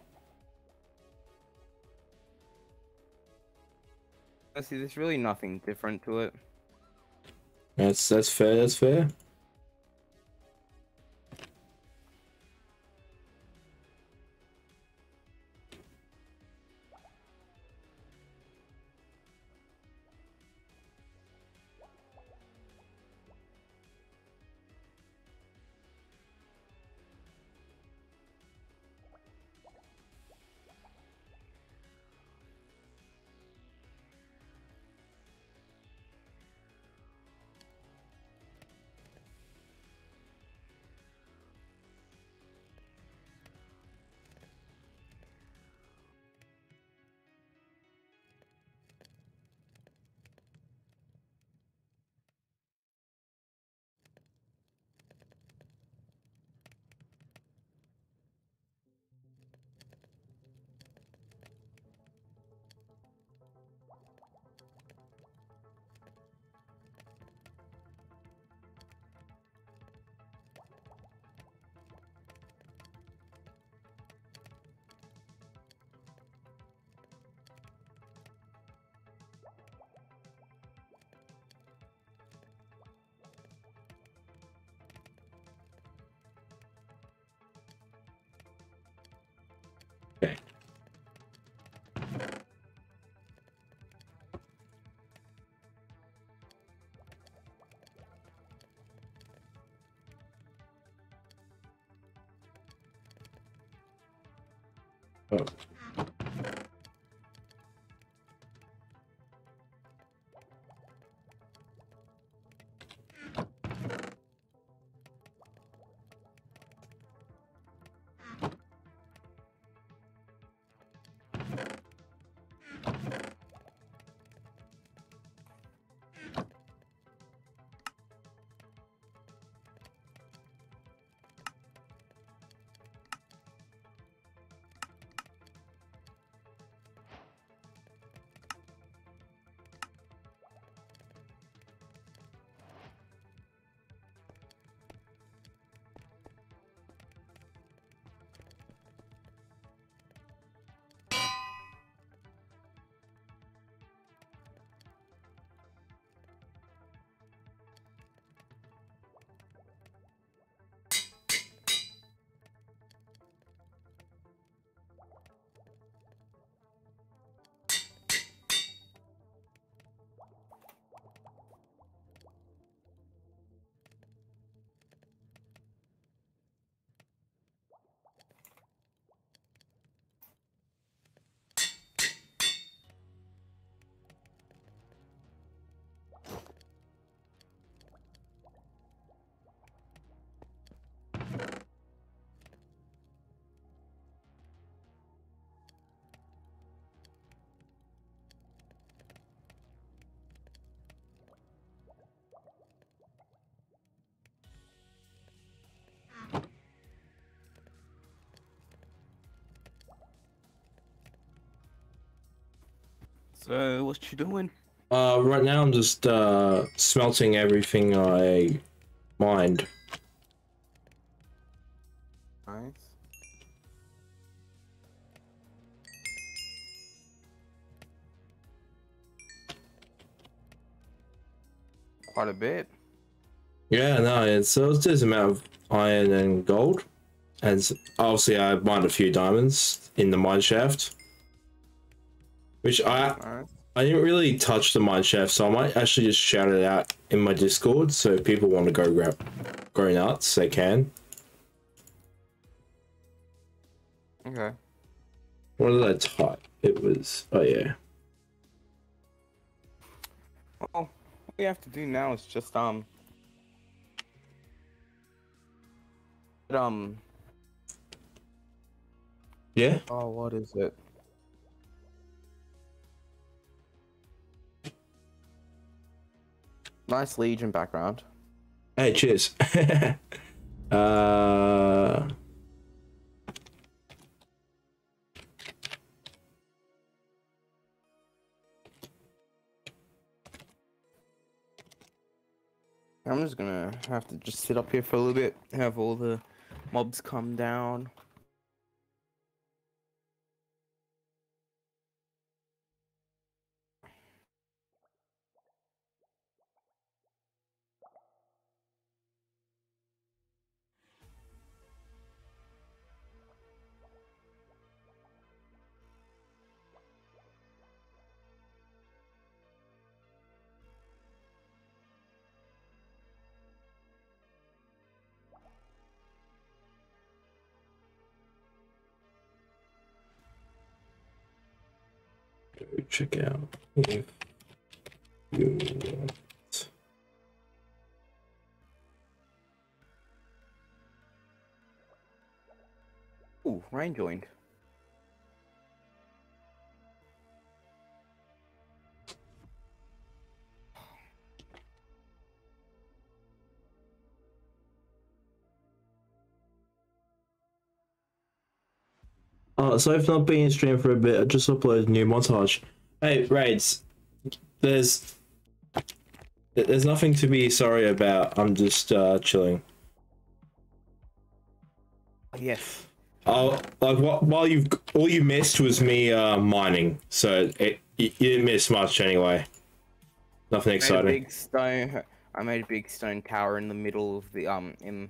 See, there's really nothing different to it. That's that's fair. That's fair. Okay. Oh. So what you doing? Uh, right now I'm just uh smelting everything I mined. Nice. Quite a bit. Yeah, no, it's so it's just amount of iron and gold. and obviously I mined a few diamonds in the mine shaft, which I Alright. I didn't really touch the mine shaft, so I might actually just shout it out in my Discord. So if people want to go grab grow nuts, they can. Okay. What did I type? It was oh yeah. Well, what we have to do now is just um. Um. Yeah. Oh, what is it? Nice Legion background. Hey, cheers. uh. I'm just gonna have to just sit up here for a little bit, have all the mobs come down. Check out if you want. Ooh, rain joined. Oh, so I've not been in stream for a bit. I just uploaded a new montage. Hey, raids. There's there's nothing to be sorry about. I'm just uh, chilling. Yes. Oh, like what? While you all you missed was me uh, mining, so it, you, you didn't miss much anyway. Nothing a exciting. big stone. I made a big stone tower in the middle of the um in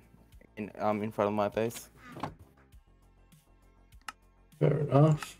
in um in front of my base. Fair enough.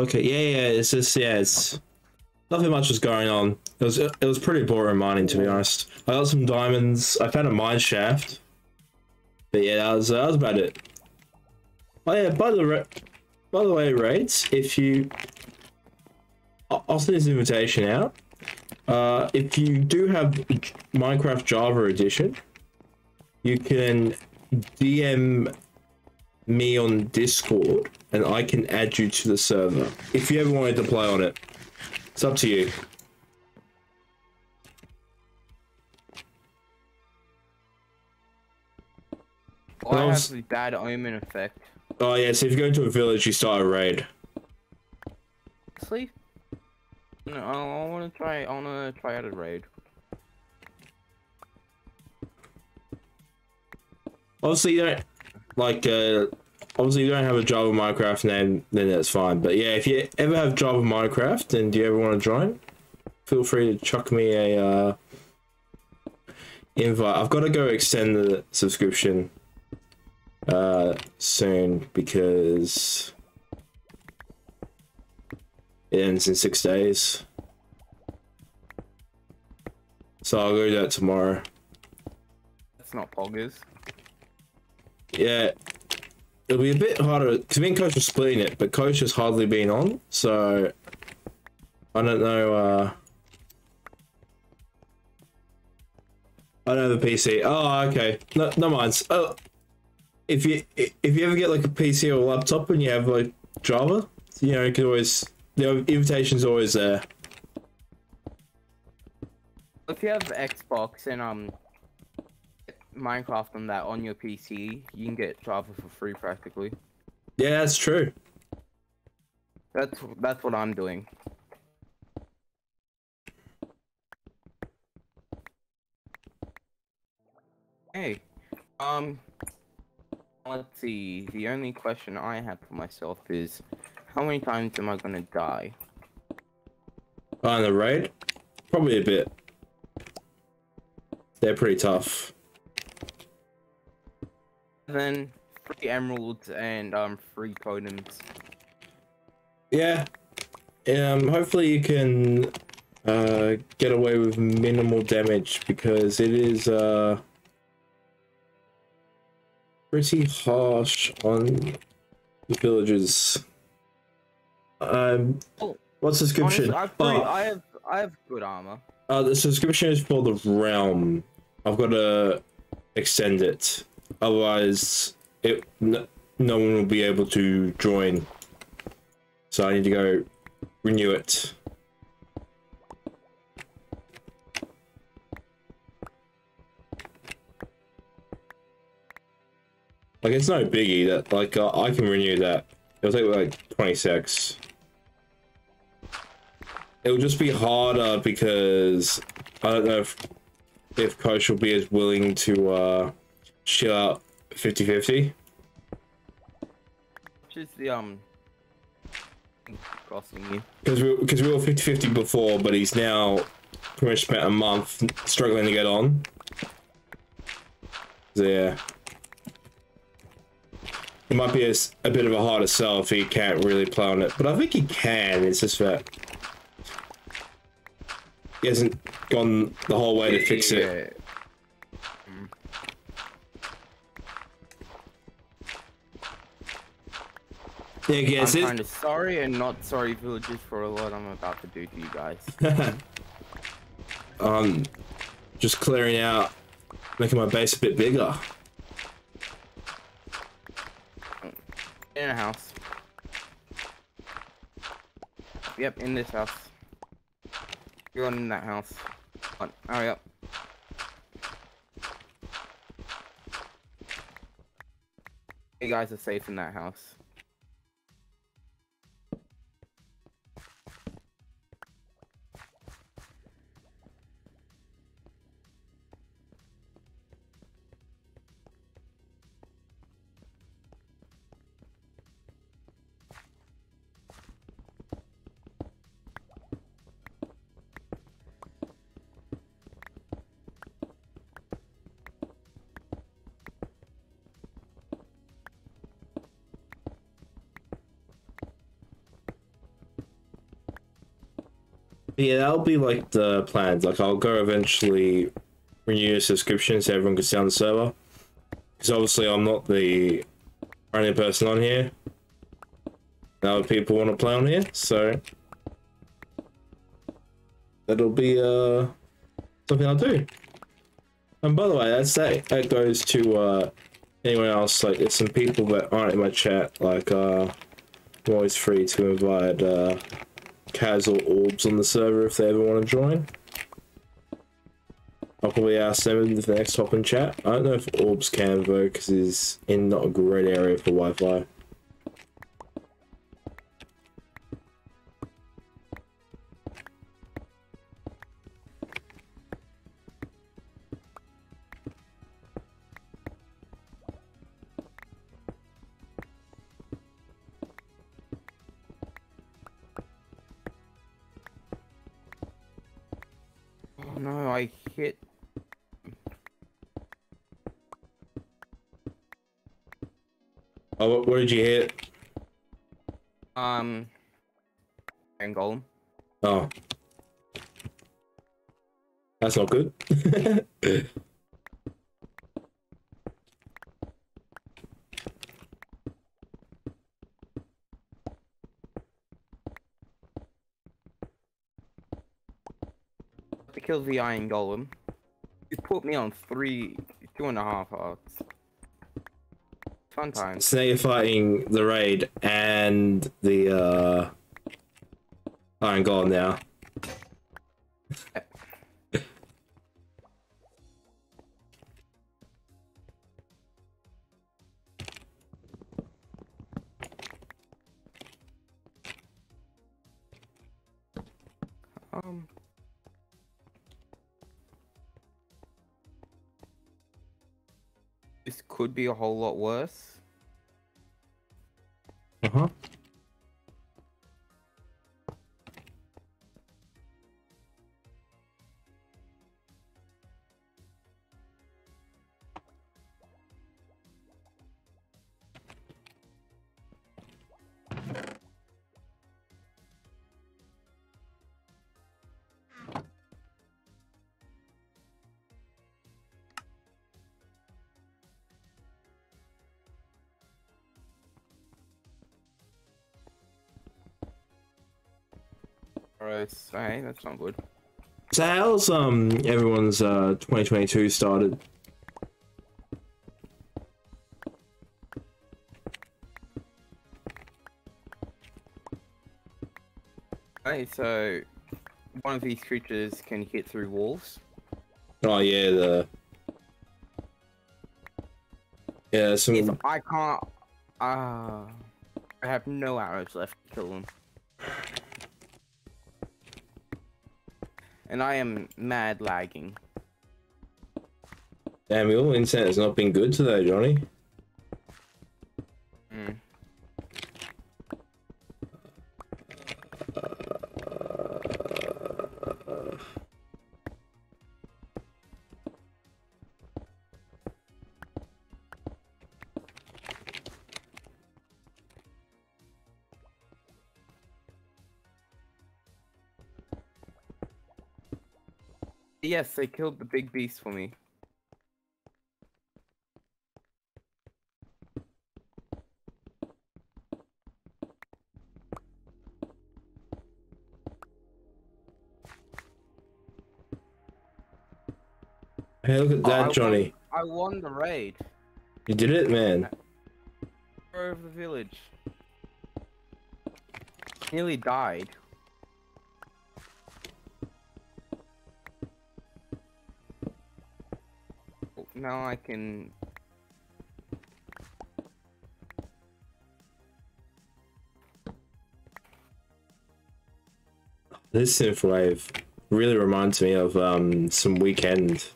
Okay, yeah, yeah. It's just yeah, it's nothing much was going on. It was it was pretty boring mining to be honest. I got some diamonds. I found a mine shaft, but yeah, that was that was about it. Oh yeah, by the by the way, raids. If you, I'll send this invitation out. Uh, if you do have Minecraft Java Edition, you can DM me on Discord and I can add you to the server if you ever wanted to play on it. It's up to you. I have the bad omen effect. Oh yeah, so if you go into a village, you start a raid. Sleep. No, I, I want to try. I want to try out a raid. Obviously, you don't like. Uh, obviously, you don't have a Java Minecraft name, then that's fine. But yeah, if you ever have Java Minecraft and do you ever want to join, feel free to chuck me a uh, invite. I've got to go extend the subscription uh, soon because it ends in six days. So I'll go do that tomorrow. That's not poggers. Yeah, it'll be a bit harder because me and Coach are splitting it, but Coach has hardly been on, so I don't know. uh I don't have a PC. Oh, okay. No, no mind. Oh, if you if you ever get like a PC or a laptop and you have like Java, you know, you can always the invitation's always there. If you have Xbox and um, Minecraft on that on your PC, you can get Java for free practically. Yeah, that's true. That's that's what I'm doing. Hey, um, let's see. The only question I have for myself is, how many times am I gonna die? On the raid, probably a bit. They're pretty tough. Then three emeralds and um three totems. Yeah. Um. Hopefully you can uh get away with minimal damage because it is uh pretty harsh on the villagers. Um. Oh, What's the description? Honestly, pretty, Oh, I have I have good armor. Uh, the subscription is for the realm. I've got to extend it, otherwise, it n- no one will be able to join. So I need to go renew it. Like it's no biggie that like uh, I can renew that. It'll take like twenty secs. It'll just be harder because I don't know if if coach will be as willing to uh shell out 50-50. Which is the um crossing you. Because we because we were 50-50 before, but he's now pretty much spent a month struggling to get on. So yeah. It might be a bit of a harder sell if he can't really play on it, but I think he can. It's just that he hasn't gone the whole way to fix it. Yeah, I'm kind of sorry and not sorry, villagers, for a lot I'm about to do to you guys. um, just clearing out, making my base a bit bigger. In a house. Yep, in this house. You're in that house. Come on, hurry up. You guys are safe in that house. Yeah, that'll be like the plans. Like, I'll go eventually renew a subscription so everyone can stay on the server. Because obviously, I'm not the only person on here. Other people want to play on here, so that'll be uh something I'll do. And by the way, that's that. That goes to uh anyone else. Like, there's some people that aren't in my chat. Like, uh, I'm always free to invite uh Or Orbs on the server if they ever want to join. I'll probably ask them in the next hop in chat. I don't know if Orbs can though, because he's in not a great area for Wi-Fi. Oh, what, what did you hit? Um. And golem. Oh, that's not good. To kill the iron golem. You put me on three, two and a half hearts. Fun times. so now you're fighting the raid and the uh, Iron Golem now. Be a whole lot worse. Uh huh. Alright, that's not good. So how's um everyone's uh 2022 started? Okay, so one of these creatures can hit through walls. Oh yeah, the yeah some If I can't, uh, I have no arrows left to kill them. And I am mad lagging. damn your has not been good today, Johnny. Yes, they killed the big beast for me. Hey, look at Oh, I that, won- Johnny. I won the raid. You did it, man. Over the village. Nearly died. Now I can. This synthwave really reminds me of um some Weeknd.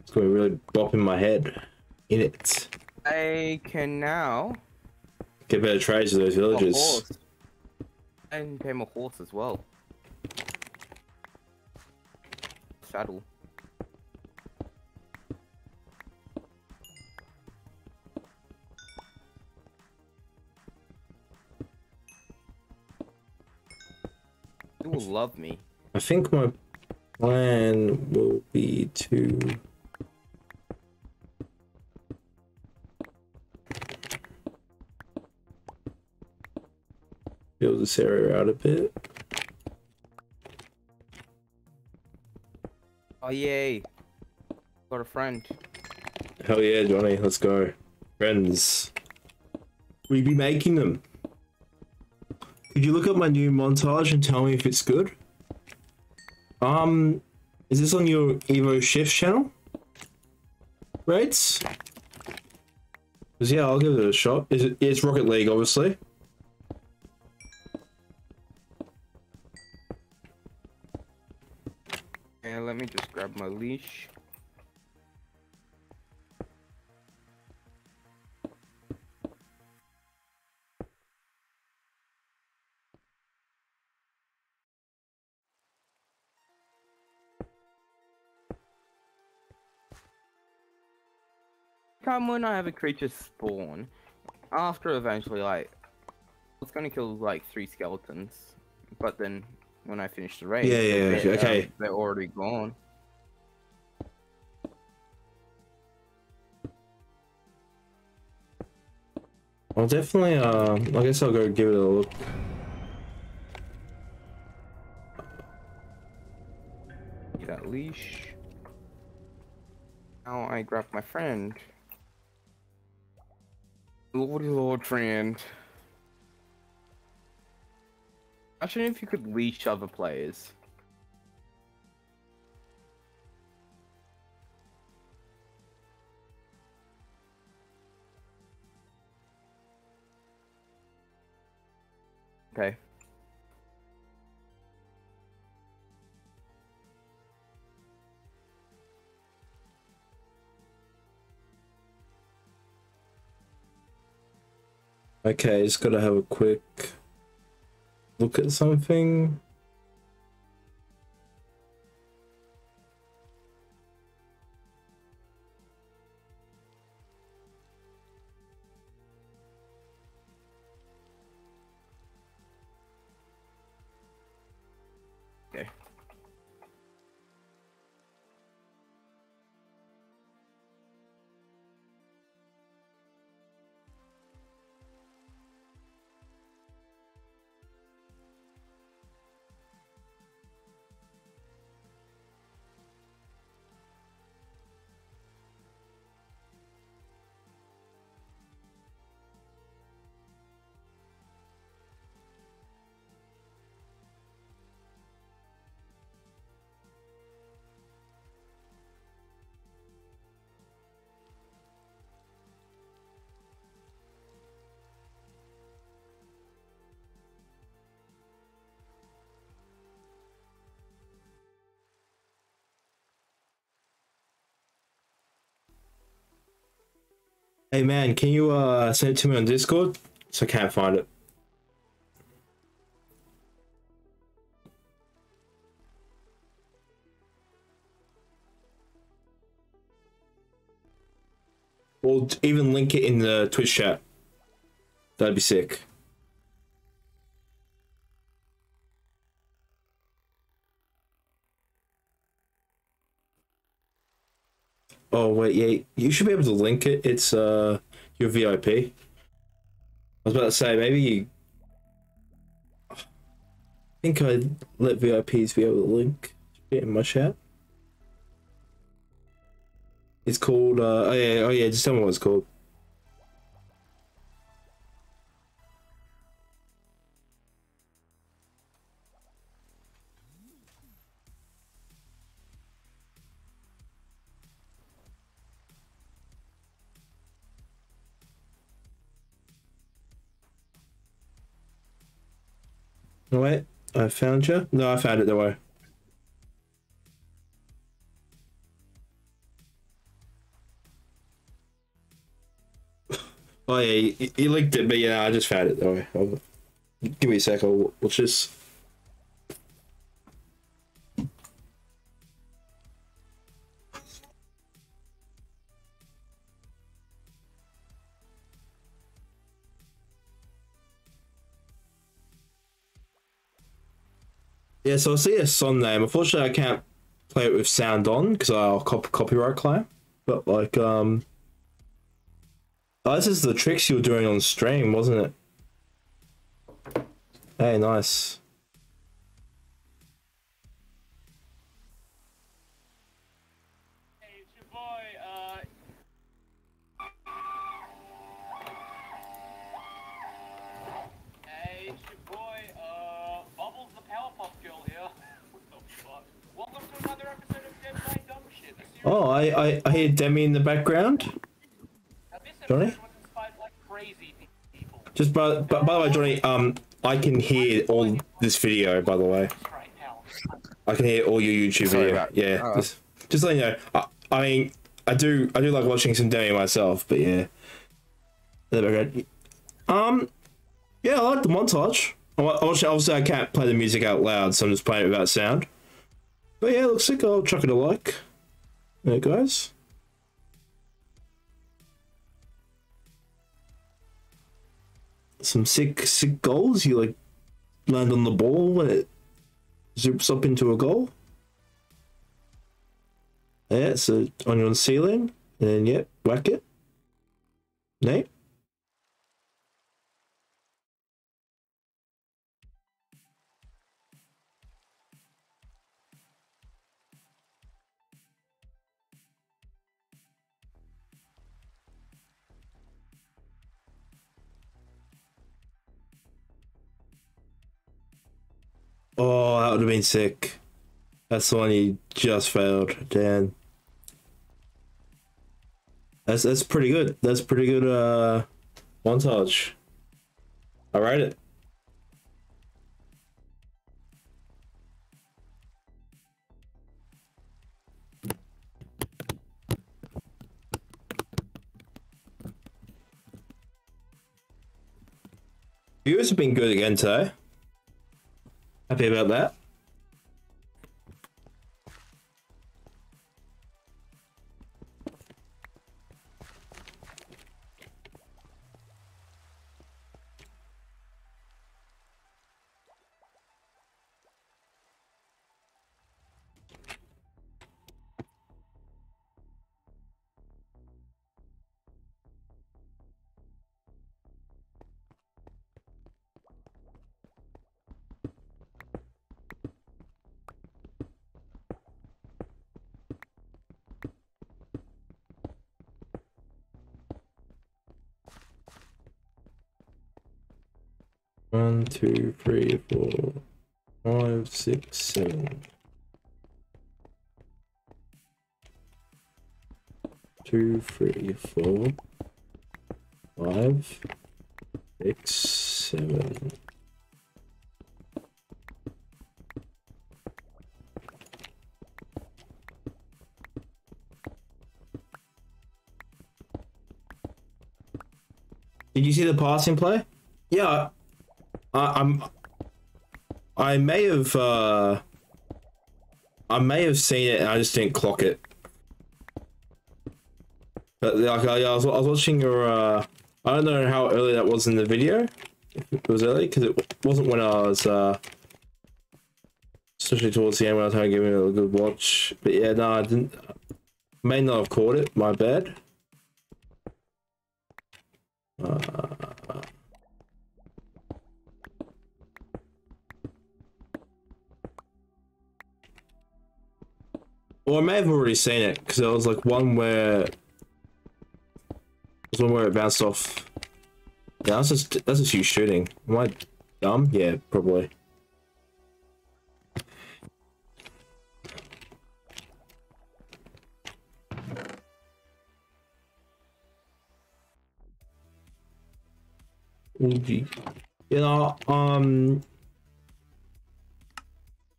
It's going to really bop in my head. In it. I can now. Get better trades of those villages. And tame a horse as well. Saddle. You will love me. I think my plan will be to build this area out a bit. Oh yay! Got a friend. Hell yeah, Johnny, let's go. Friends. We be making them. Could you look up my new montage and tell me if it's good? Um, is this on your Evo Shift channel? Rates? Cause yeah, I'll give it a shot. Is it? It's Rocket League, obviously. Leash. Time when I have a creature spawn, after eventually like, I was gonna kill like three skeletons, but then when I finish the raid, Yeah, yeah, they- okay. um, they're already gone. I'll definitely. Uh, I guess I'll go give it a look. Get that leash. Now I grab my friend. Lordy Lord friend. Imagine if you could leash other players. Okay. Okay, just gotta have a quick look at something. Hey man, can you uh send it to me on Discord? So I can't find it. Or even link it in the Twitch chat. That'd be sick. Oh wait, yeah, you should be able to link it. It's uh your VIP. I was about to say maybe you. I think I let VIPs be able to link it in my chat. It's called. Uh, oh yeah, oh yeah. Just tell me what it's called. Wait, I found you. No, I found it. Don't worry. Oh yeah, you, linked it, but yeah, I just found it. Don't. I'll, give me a sec. I'll watch this. Yeah, so I see a song name. Unfortunately, I can't play it with sound on because I'll cop- copyright claim. But like, um, oh, this is the tricks you were doing on stream, wasn't it? Hey, nice. Oh, I, I, I hear Demi in the background. Johnny? episode was inspired by crazy people Just by, by, by the way, Johnny, um, I can hear all this video. By the way. I can hear all your YouTube Sorry video. yeah, just, just letting you know. I, I mean, I do, I do like watching some Demi myself, but yeah. In the background. Um, yeah, I like the montage. Obviously, obviously, I can't play the music out loud, so I'm just playing it without sound. But yeah, it looks like I'll chuck it a like. There it goes. Some sick, sick goals. You like land on the ball when it zoops up into a goal. Yeah, so on your ceiling, and yep, whack it. Nate. Oh, that would have been sick. That's the one you just failed, Dan. That's that's pretty good. That's pretty good uh montage. I rate it. Viewers have been good again today. Happy about that. Two, three, four, five, six, seven. Two, three, four, five, six, seven. Did you see the passing play? Yeah, I'm. I may have. Uh, I may have seen it, and I just didn't clock it. But like, I, I was, I was watching your. Uh, I don't know how early that was in the video. It was early, because it wasn't when I was. Uh, especially towards the end when I was trying to give it a good watch. But yeah, no, I didn't. May not have caught it. My bad. I may have already seen it because there was like one where there was one where it bounced off. Yeah, that's just that's just you shooting. Am I dumb? Yeah, probably. You know, um,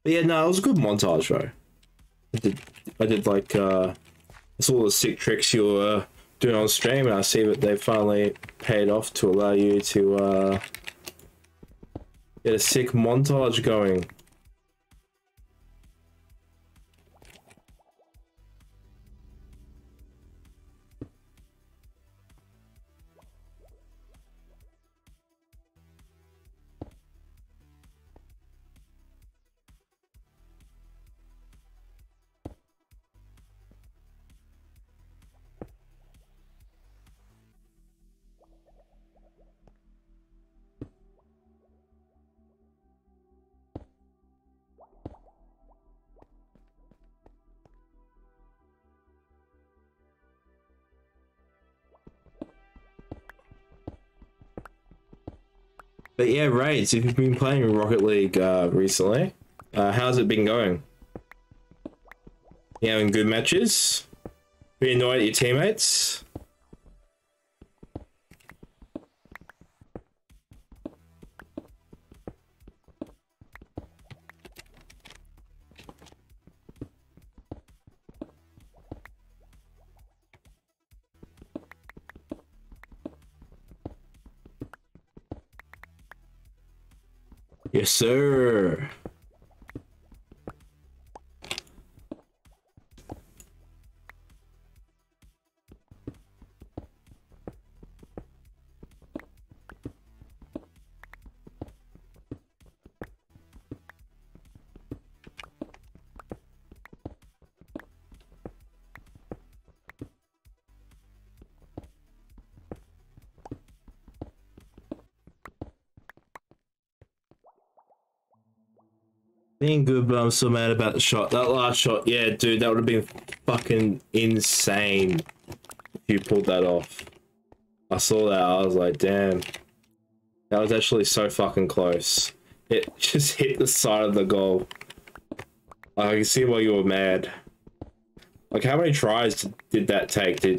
but yeah, no, it was a good montage though. I did, like uh, it's all the sick tricks you were doing on stream, and I see that they finally paid off to allow you to uh, get a sick montage going. But yeah, raids. If you've been playing Rocket League uh, recently, uh, how's it been going? You having good matches? Be annoyed at your teammates? Yes, sir. Good, but I'm so mad about the shot. That last shot, yeah, dude, that would have been fucking insane if you pulled that off. I saw that, I was like, damn. That was actually so fucking close. It just hit the side of the goal. I can see why you were mad. Like, how many tries did that take to,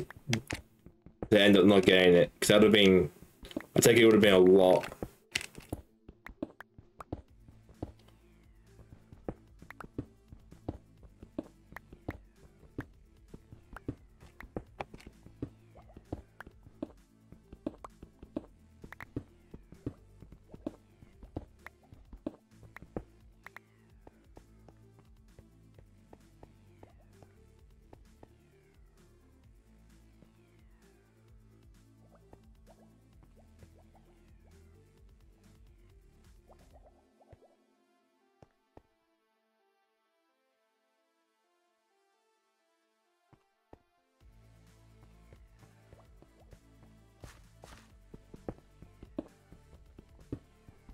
to end up not getting it? Because that would have been, I think it would have been a lot.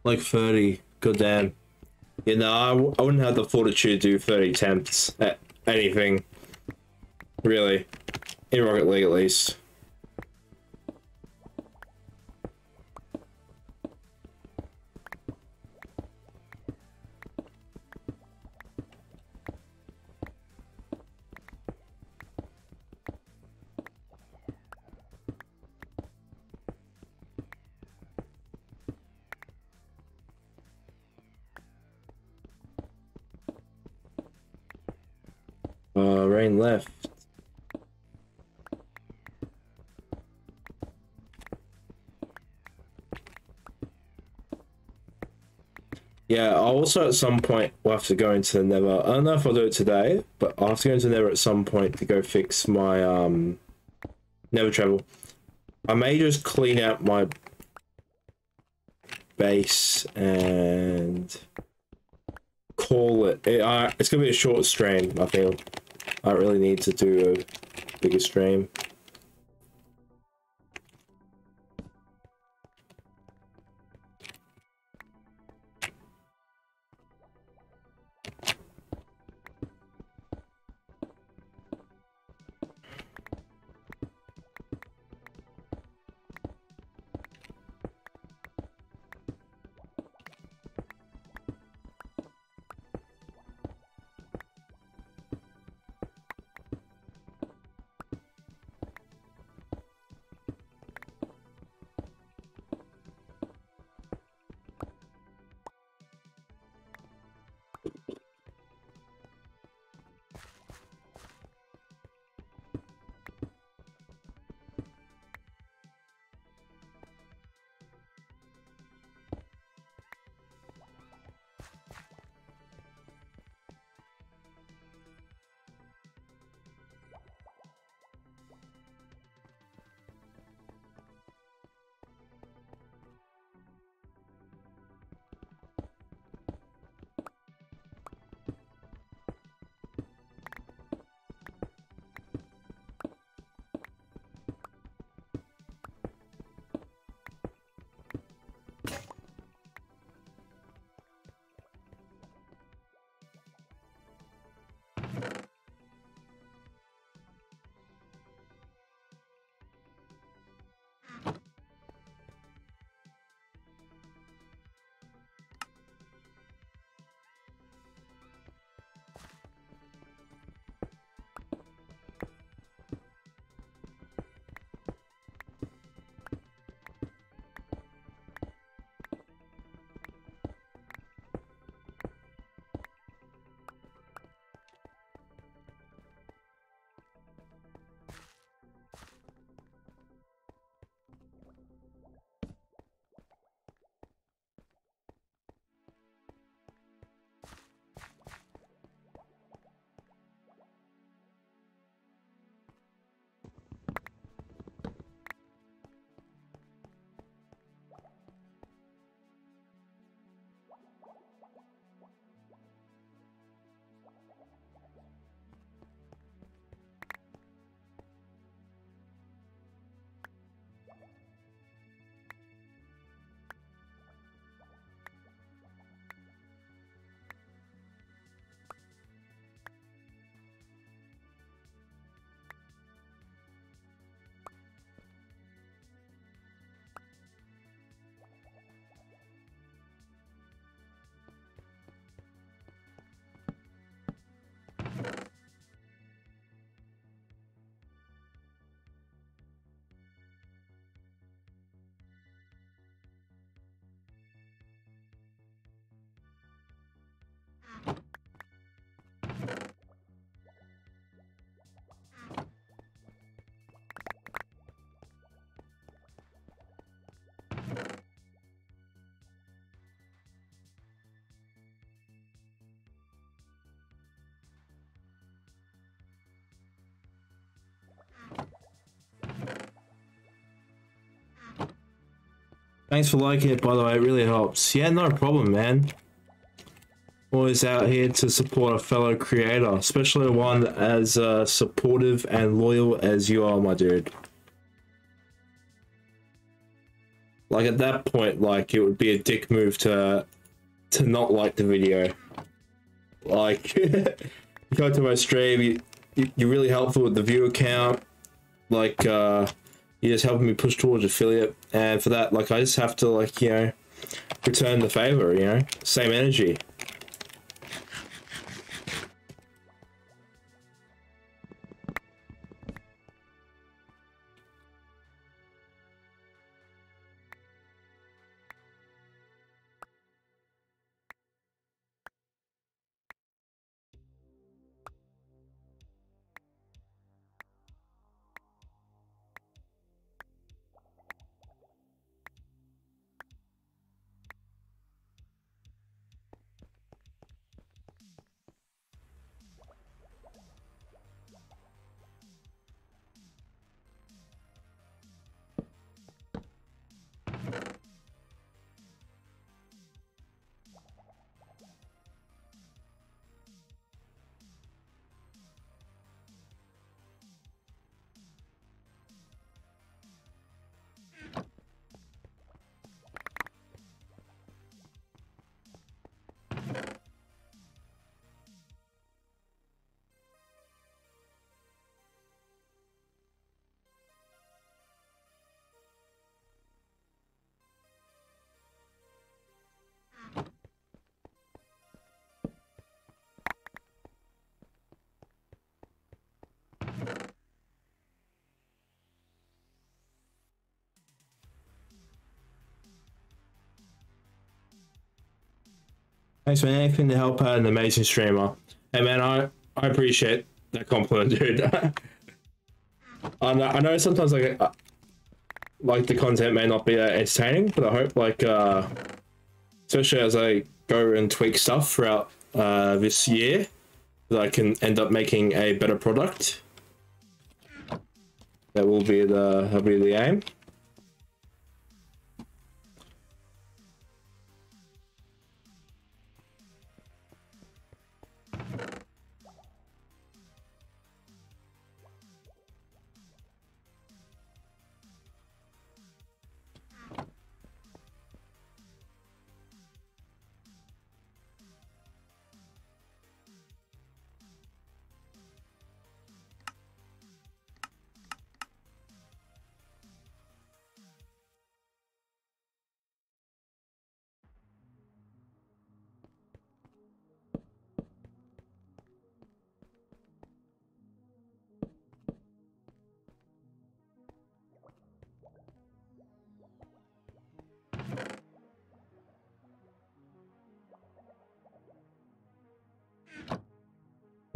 Like 30. God damn. You know, I, w- I wouldn't have the fortitude to do 30 attempts at anything. Really. In Rocket League, at least. Also at some point we'll have to go into the Nether. I don't know if I'll do it today, but I'll have to go into Nether at some point to go fix my um Nether travel. I may just clean out my base and call it. it uh, it's gonna be a short stream. I feel. I really need to do a bigger stream. Thanks for liking it, by the way. It really helps. Yeah, no problem, man. Always out here to support a fellow creator, especially one as uh, supportive and loyal as you are, my dude. like at that point, like it would be a dick move to to not like the video. Like you go to my stream, you, you you're really helpful with the viewer count. Like uh you're just helping me push towards affiliate, and for that, like I just have to like you know return the favor. You know, same energy. Thanks man, anything to help out an amazing streamer. Hey man, I I appreciate that compliment, dude. I know, I know sometimes like uh, like the content may not be that entertaining, but I hope like uh, especially as I go and tweak stuff throughout uh, this year, that I can end up making a better product. That will be the that'll be the aim.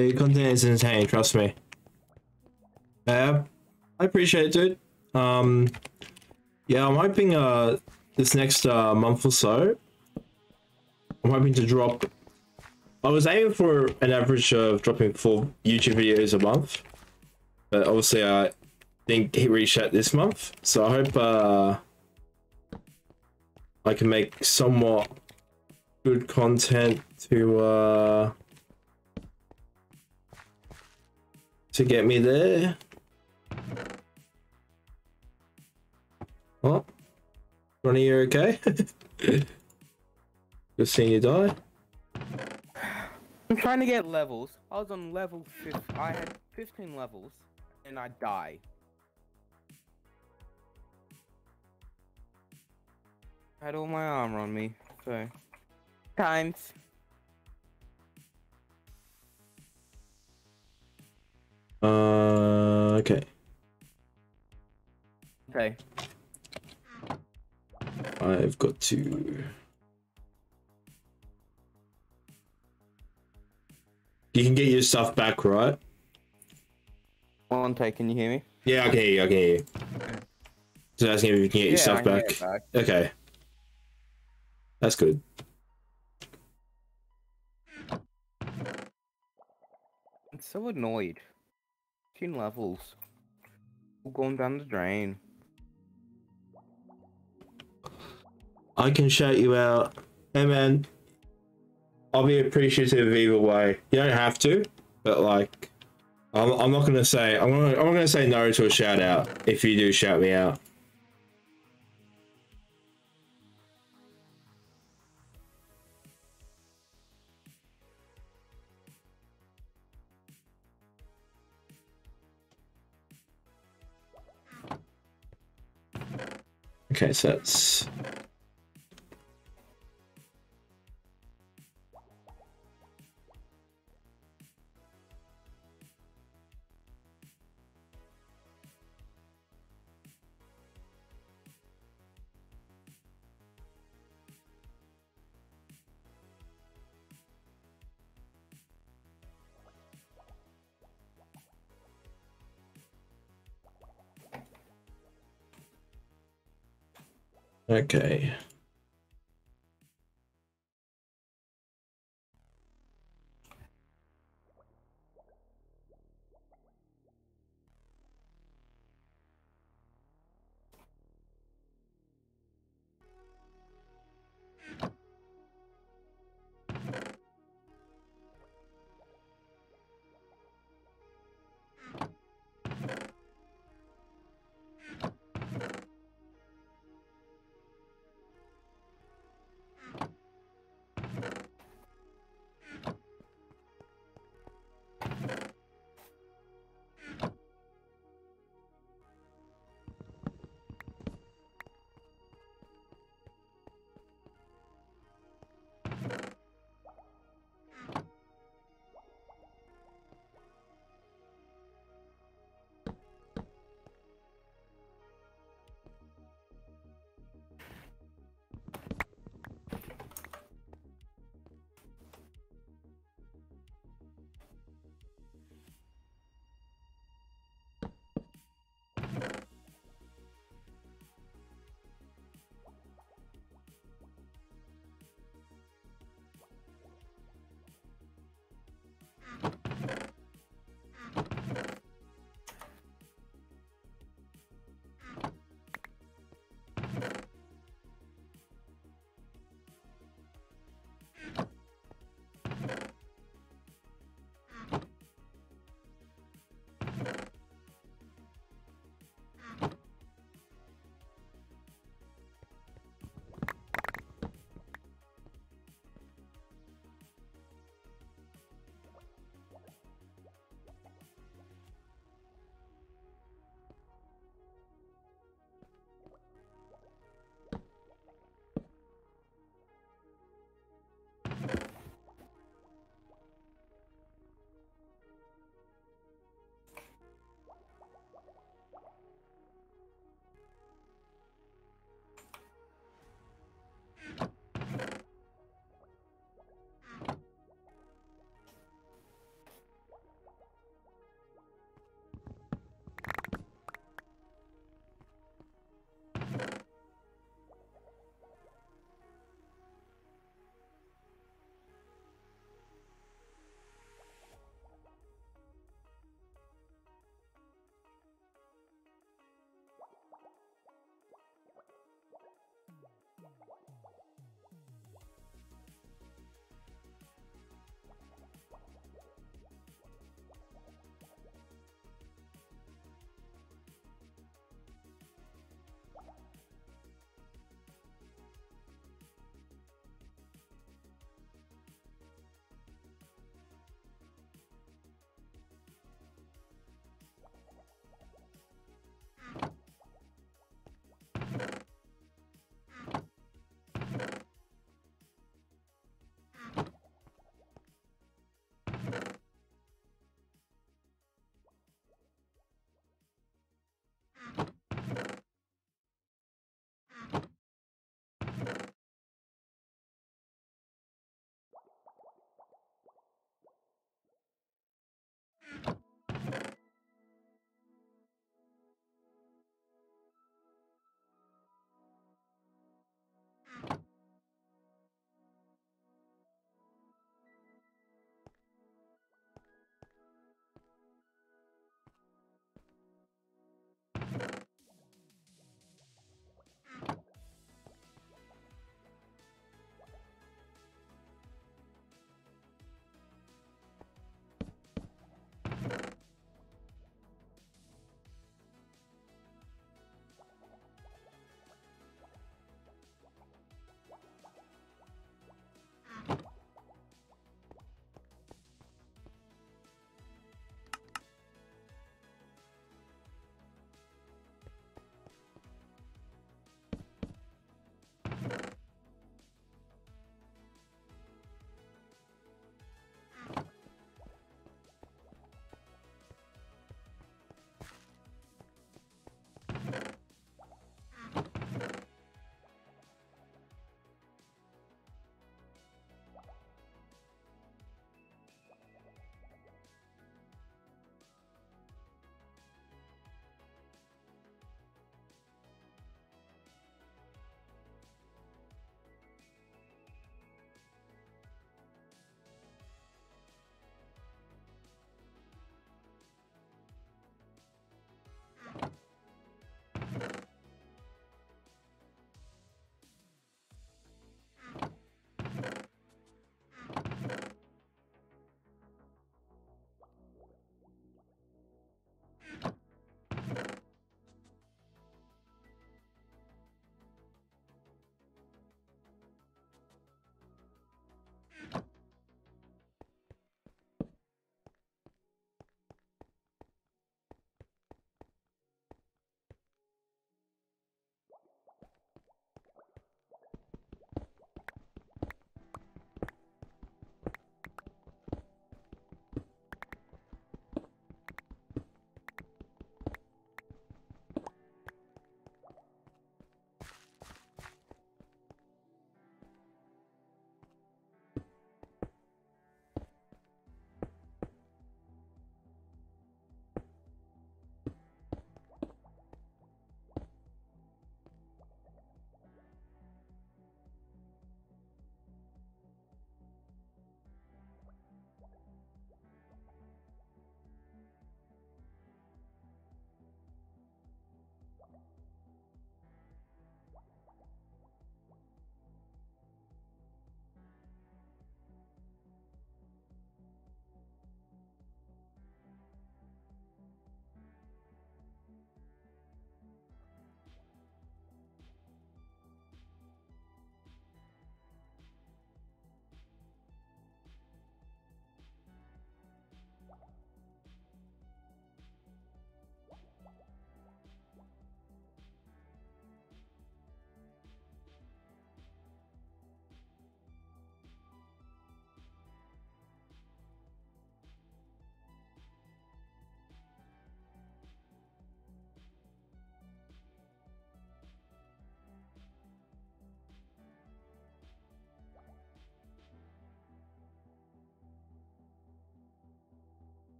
Your content is entertaining, trust me. Yeah, I appreciate it, dude. Um, yeah, I'm hoping uh this next uh, month or so, I'm hoping to drop. I was aiming for an average of dropping four YouTube videos a month, but obviously I didn't reach that this month. So I hope uh, I can make somewhat good content to. Uh, to get me there. Well, Ronnie, you're okay? Just seeing you die. I'm trying to get levels. I was on level 15. I had 15 levels, and I die. I had all my armor on me, so times. Uh, okay. Okay. I've got to. You can get your stuff back, right? One take, can you hear me? Yeah, I can hear you. I can hear you. Just asking if you can get your Yeah, stuff I can back. back. Okay. That's good. I'm so annoyed. 15 levels. All going down the drain. I can shout you out. Hey man, I'll be appreciative either way. You don't have to, but like, I'm, I'm not gonna say I'm gonna I'm gonna say no to a shout out if you do shout me out. Okay, so that's okay.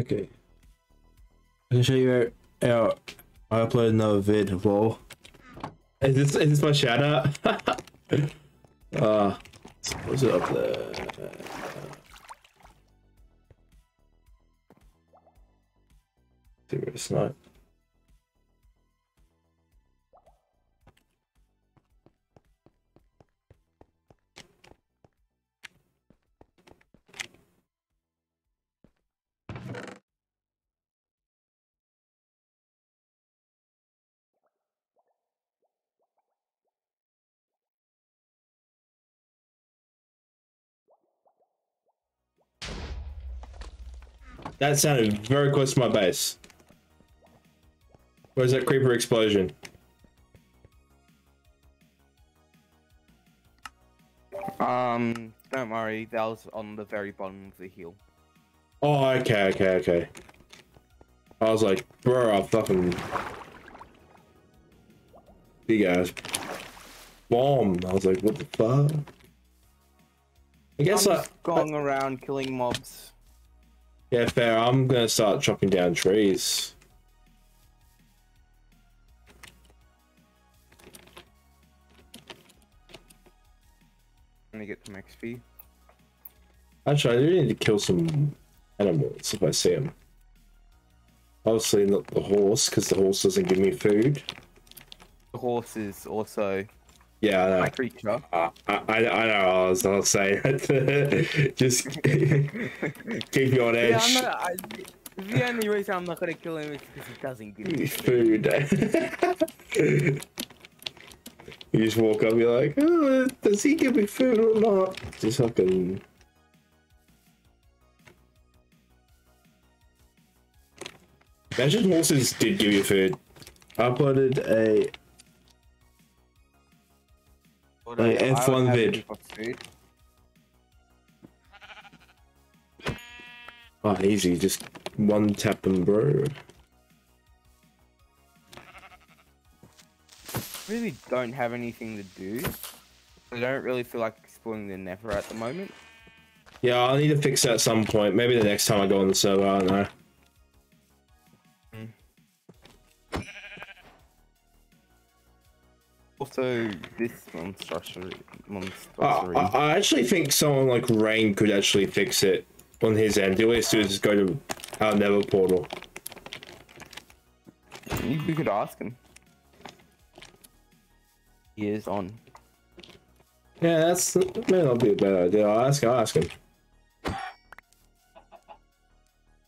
Okay. I can show you our. I uploaded another vid. Lol. Is this is this my shout out? uh, what's it up there? That sounded very close to my base. Where's that creeper explosion? Um, don't worry, that was on the very bottom of the hill. Oh, okay, okay, okay. I was like, bro, I fucking big ass bomb. I was like, what the fuck? I guess I'm I, going around killing mobs. Yeah, fair. I'm gonna start chopping down trees. Gonna get some XP. Actually, I do need to kill some animals if I see them. Obviously, not the horse, because the horse doesn't give me food. The horse is also Yeah, I know. my creature. Uh, I, I, I know. I was not saying that. Just keep you on Yeah, edge. I'm not, I, the only reason I'm not gonna kill him is because he doesn't give me food. you just walk up, you're like, oh, does he give me food or not? Just fucking. Imagine horses did give you food. I uploaded a Although Hey, F1 have vid. any oh easy, just one tap and bro. really don't have anything to do. I don't really feel like exploring the Nether at the moment. Yeah, I'll need to fix that at some point. Maybe the next time I go on the server. I don't know. Also, this monstrosity, I, monstrosity. I, I actually think someone like Rain could actually fix it on his end. All he has to do is just go to our Nether portal. You we could ask him. He is on. Yeah, that's may not be a bad idea. I'll ask. I'll ask him.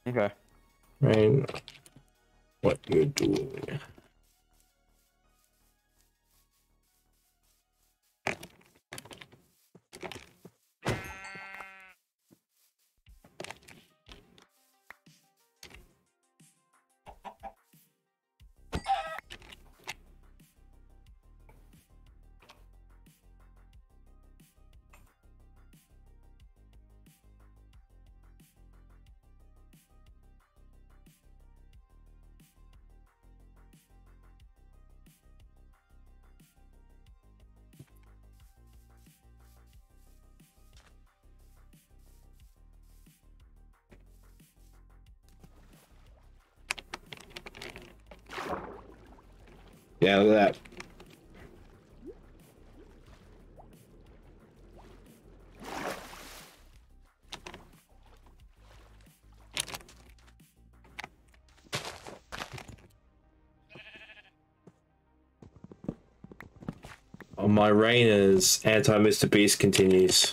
Okay. Rain, what you doing? That. Oh, my reign as anti Mr. Beast continues.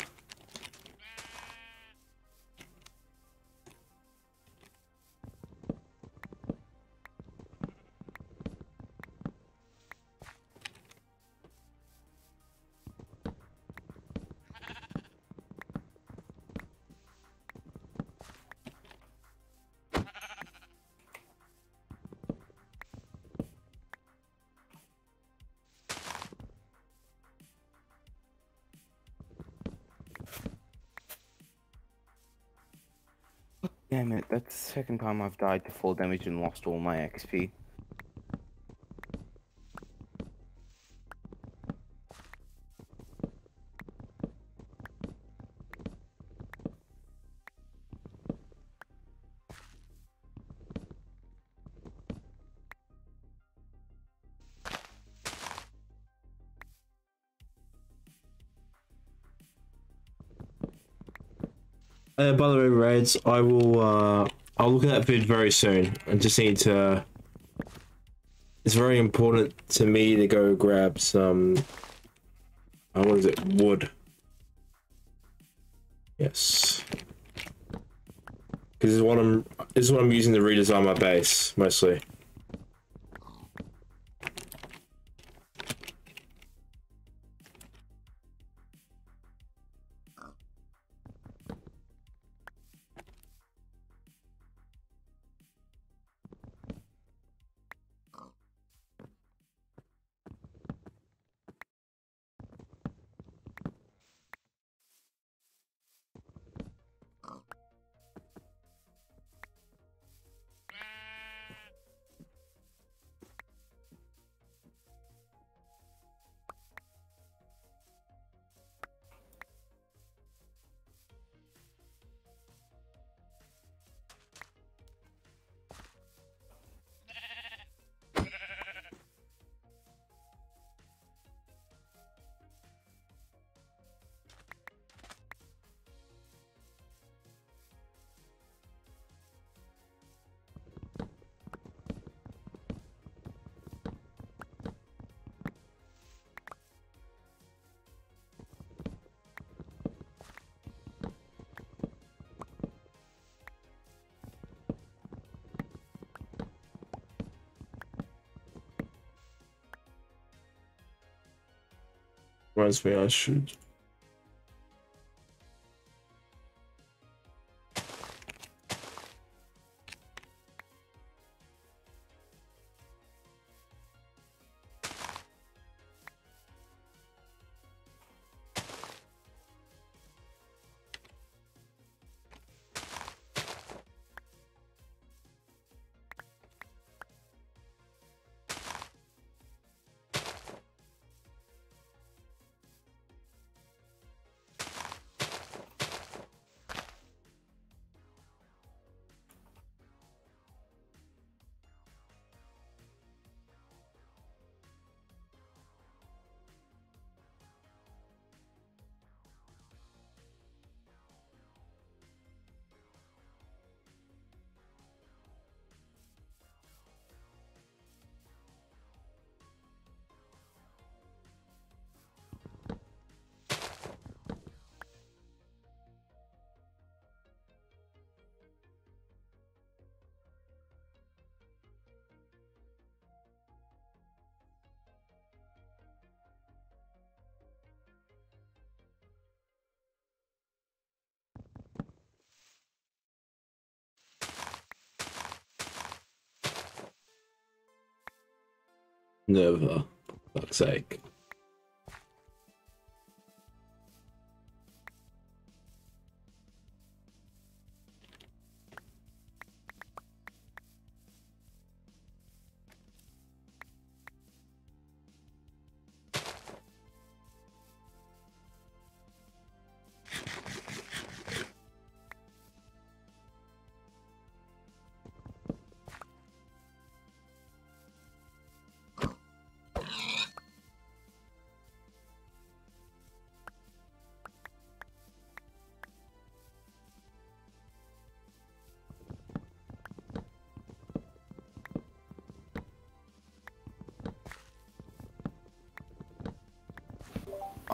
second time I've died to full damage and lost all my XP. Uh, by the way, Raids, I will uh, I'll look at that vid very soon. I just need to. It's very important to me to go grab some. Uh, what is it? Wood. Yes. Because this is what I'm. This is what I'm using to redesign my base mostly. Reminds me, I should. Never. For Fuck's sake.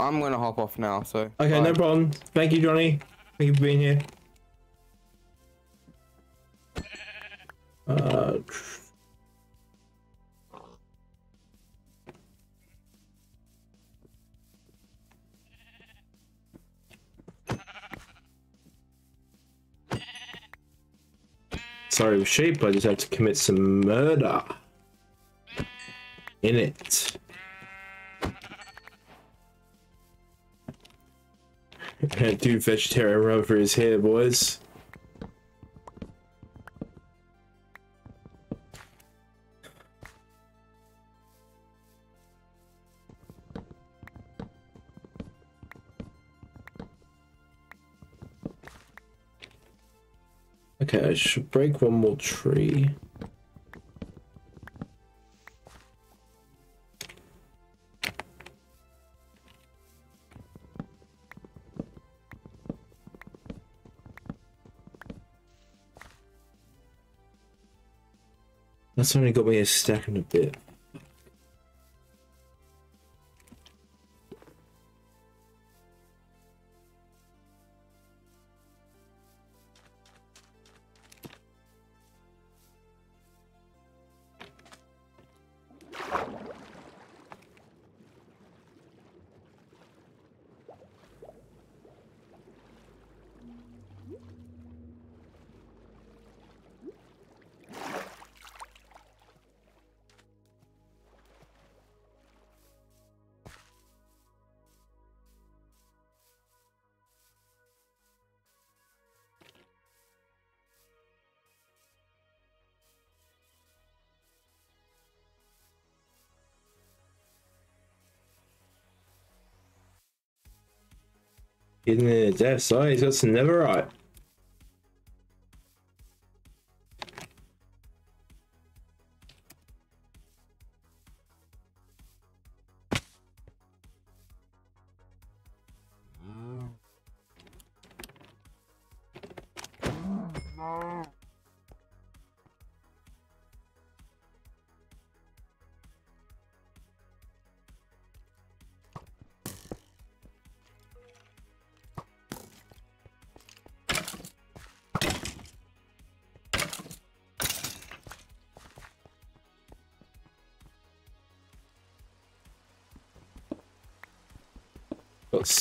I'm gonna hop off now. So. Okay, no problem. Thank you, Johnny. Thank you for being here. Uh, sorry, sheep, I just had to commit some murder. In it. Do vegetarian run for his hair, boys. Okay, I should break one more tree. That's only got me a stack and a bit. Getting in the depths. Oh, he's got some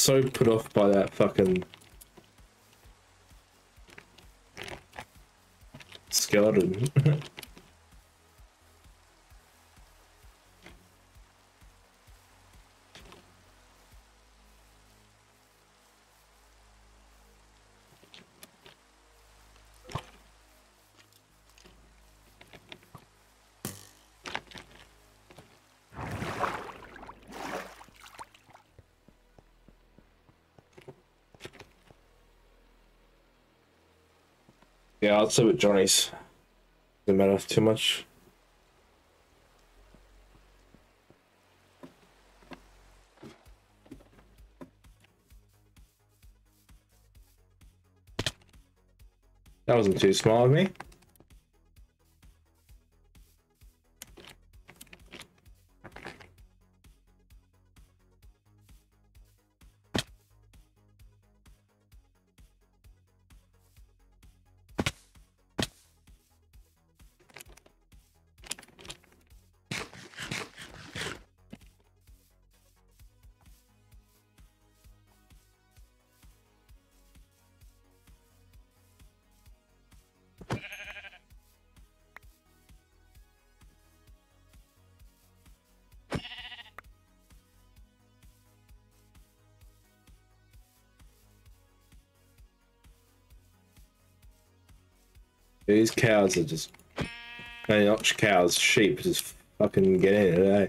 so put off by that fucking skeleton. I'll say with Johnny's. Doesn't matter too much. That wasn't too small of me. These cows are just. No, not cows, sheep just fucking get in it, eh?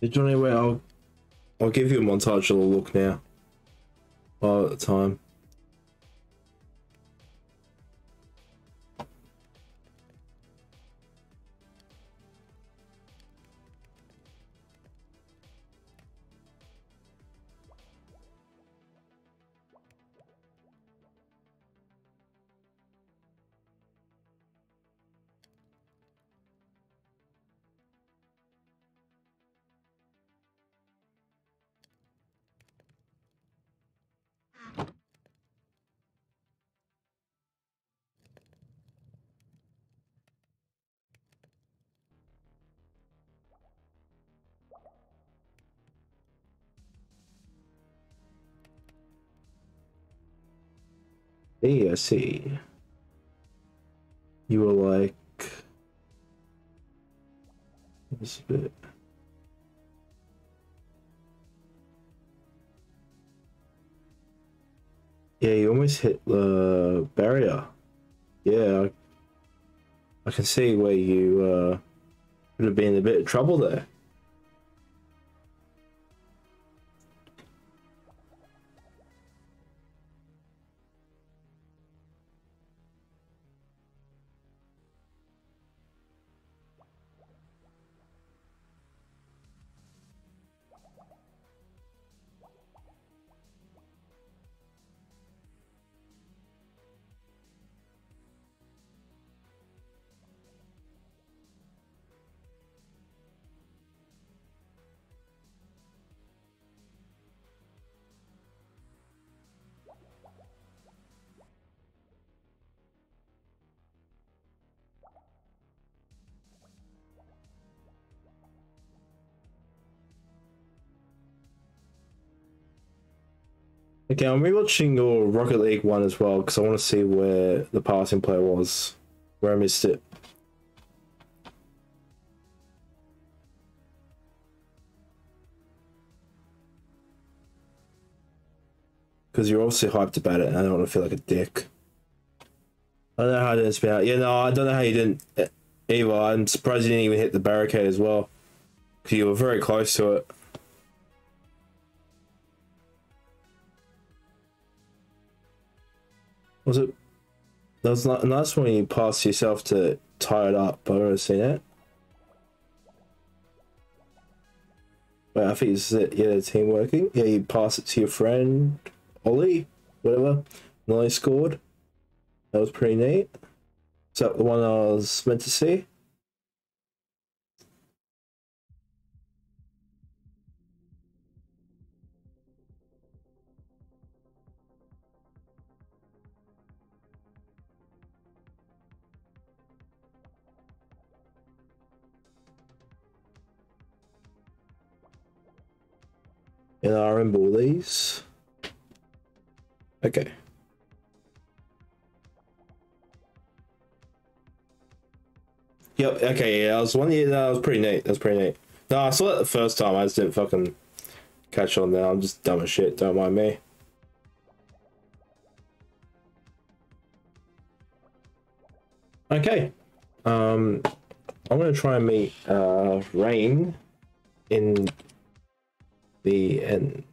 Did you anyway? I'll I'll give you a montage of the look now. At the time. I see. You were like this bit. Yeah, you almost hit the barrier. Yeah, I, I can see where you uh, could have been in a bit of trouble there. Okay, I'm rewatching your Rocket League one as well because I want to see where the passing play was, where I missed it. Because you're obviously hyped about it, and I don't want to feel like a dick. I don't know how I didn't spin out. Yeah, no, I don't know how you didn't either. I'm surprised you didn't even hit the barricade as well. Because you were very close to it. Was it? That was not, nice when you pass yourself to tie it up. I've never seen it. Wait, I think it's it. Yeah, team working. Yeah, you pass it to your friend, Ollie, whatever. And Ollie scored. That was pretty neat. Is that the one I was meant to see? And I remember all these. Okay. Yep, okay, yeah, I was one year, that was pretty neat. That's pretty neat. No, I saw it the first time, I just didn't fucking catch on now. I'm just dumb as shit, don't mind me. Okay. Um I'm gonna try and meet uh Rain in the end.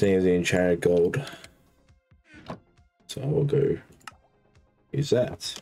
Don't want to of the enchanted gold. So I will go use that.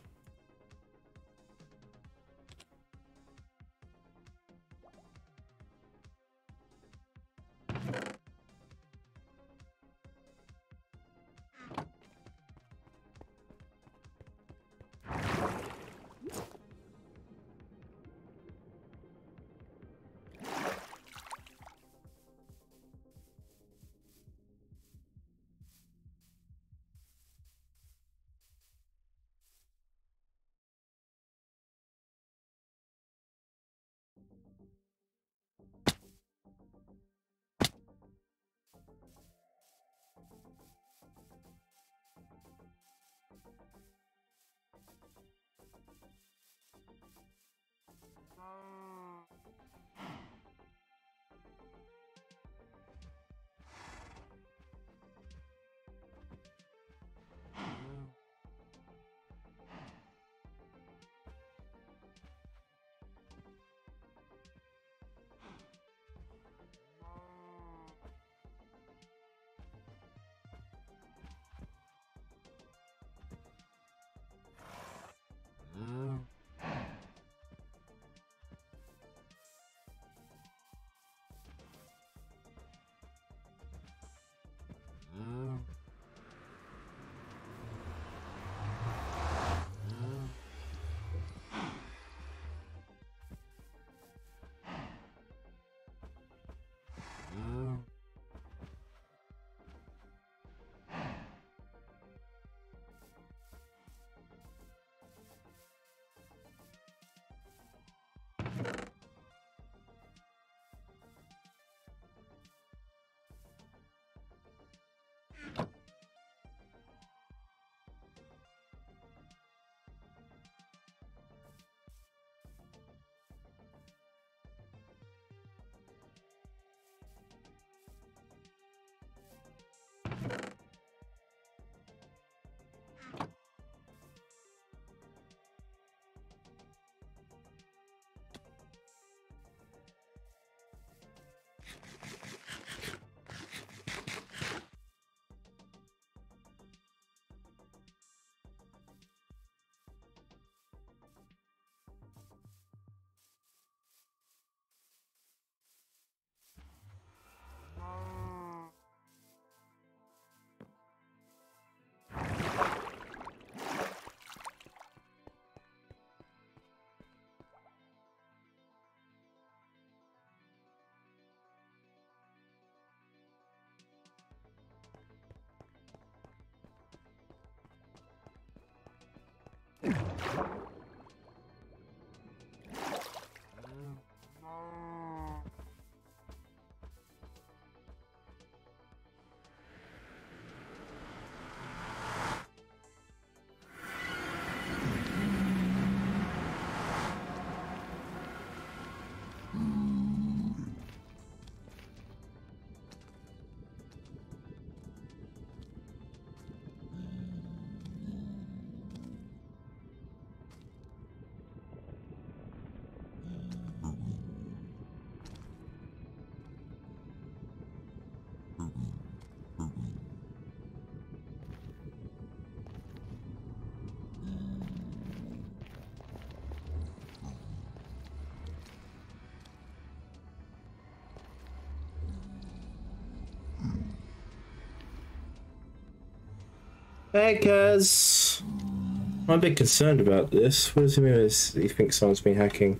you Hey, Kaz. I'm a bit concerned about this. What does he mean? He thinks someone's been hacking.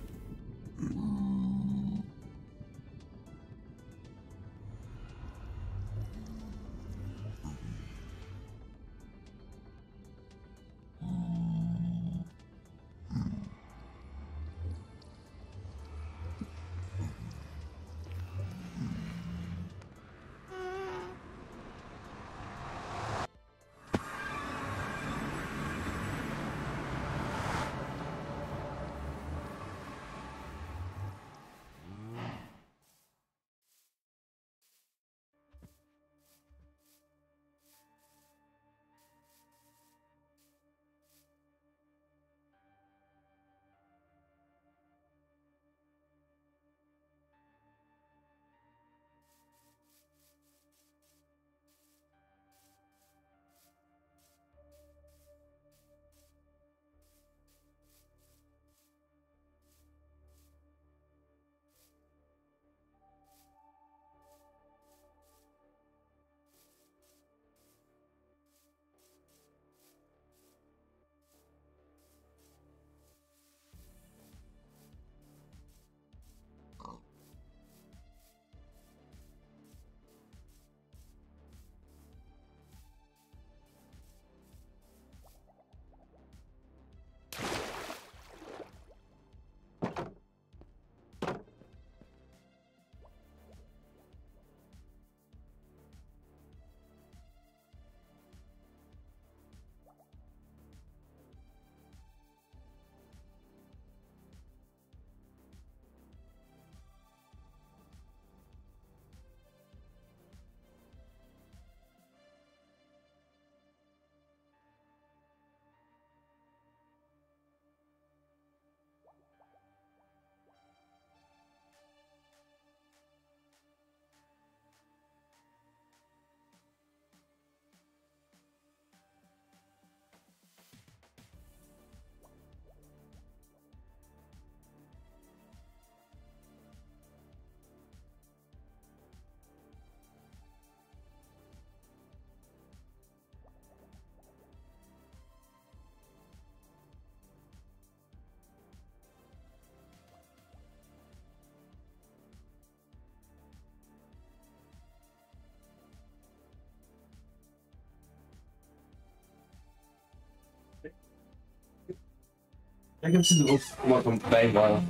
I guess it looks like I'm playing while.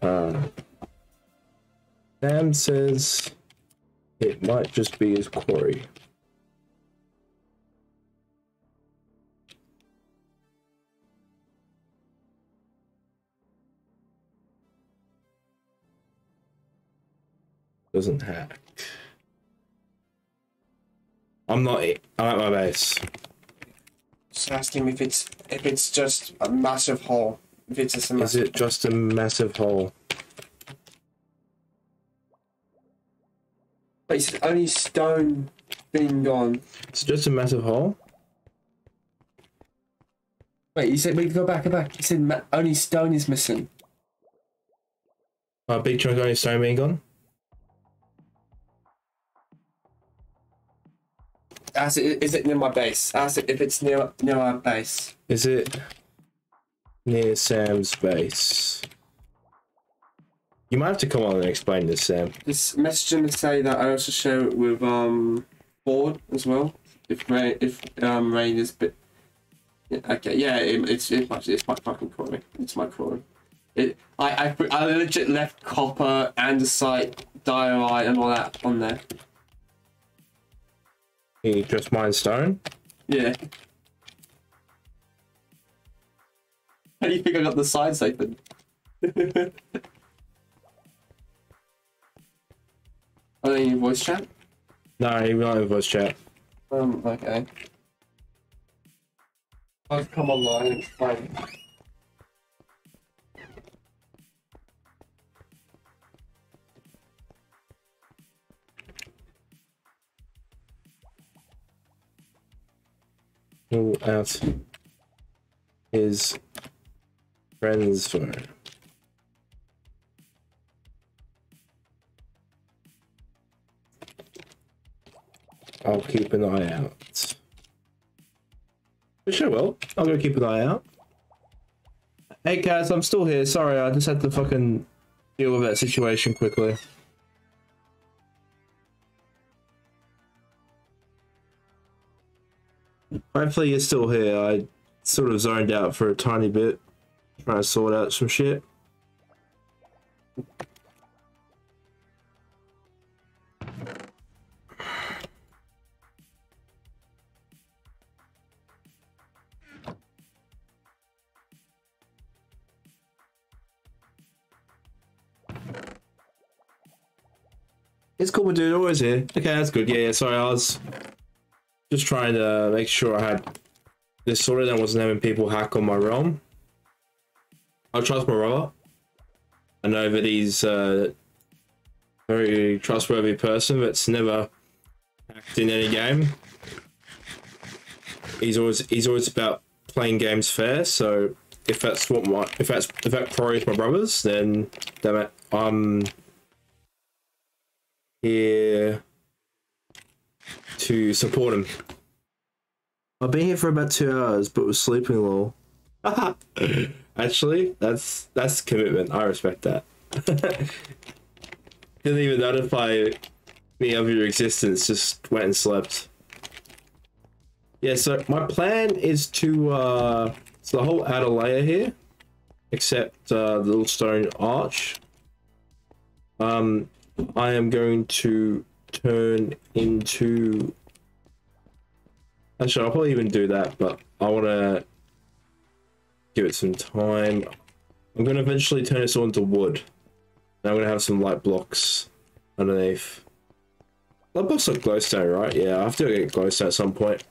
Uh, Sam says it might just be his quarry. Doesn't hack. I'm not. I'm at my base. Just ask him if it's if it's just a massive hole. If it's just a Is it just a massive hole? But it's only stone being gone. It's just a massive hole. Wait, you said we go back, go back. You said only stone is missing. A big chunk only stone being gone. Ask it, is it near my base? Ask it if it's near near our base. Is it near Sam's base? You might have to come on and explain this, Sam. Just message him to say that I also share it with um board as well. If rain if um rain is bit. Yeah, okay, yeah, it, it's it's my it's my fucking quarry. It's my quarry. It I I I legit left copper, andesite, diorite, and all that on there. He just mined stone. Yeah. How do you think I got the sides open? Are they in voice chat? No, he not in voice chat. Um, okay. I'll come online and. Pull out his friend's phone. I'll keep an eye out. Sure will. I'll go keep an eye out. Hey guys, I'm still here. Sorry, I just had to fucking deal with that situation quickly. Hopefully you're still here. I sort of zoned out for a tiny bit, trying to sort out some shit. It's cool, my dude. Always here. Okay, that's good. Yeah, yeah. Sorry, I was just trying to make sure I had this sorted and wasn't having people hack on my realm. I trust my brother. I know that he's a very trustworthy person that's never hacked in any game. He's always he's always about playing games fair. So if that's what my if that's if that is my brother's, then damn it, I'm here to support him. I've been here for about two hours, but was sleeping a little. Actually, that's that's commitment. I respect that. Didn't even notify me of your existence. Just went and slept. Yeah. So my plan is to uh, so the whole outer layer here, except uh, the little stone arch. Um, I am going to turn into Actually, I'll probably even do that, but I want to give it some time. I'm going to eventually turn this all into wood. And I'm going to have some light blocks underneath. Light blocks like glowstone, right? Yeah, I have to get glowstone at some point.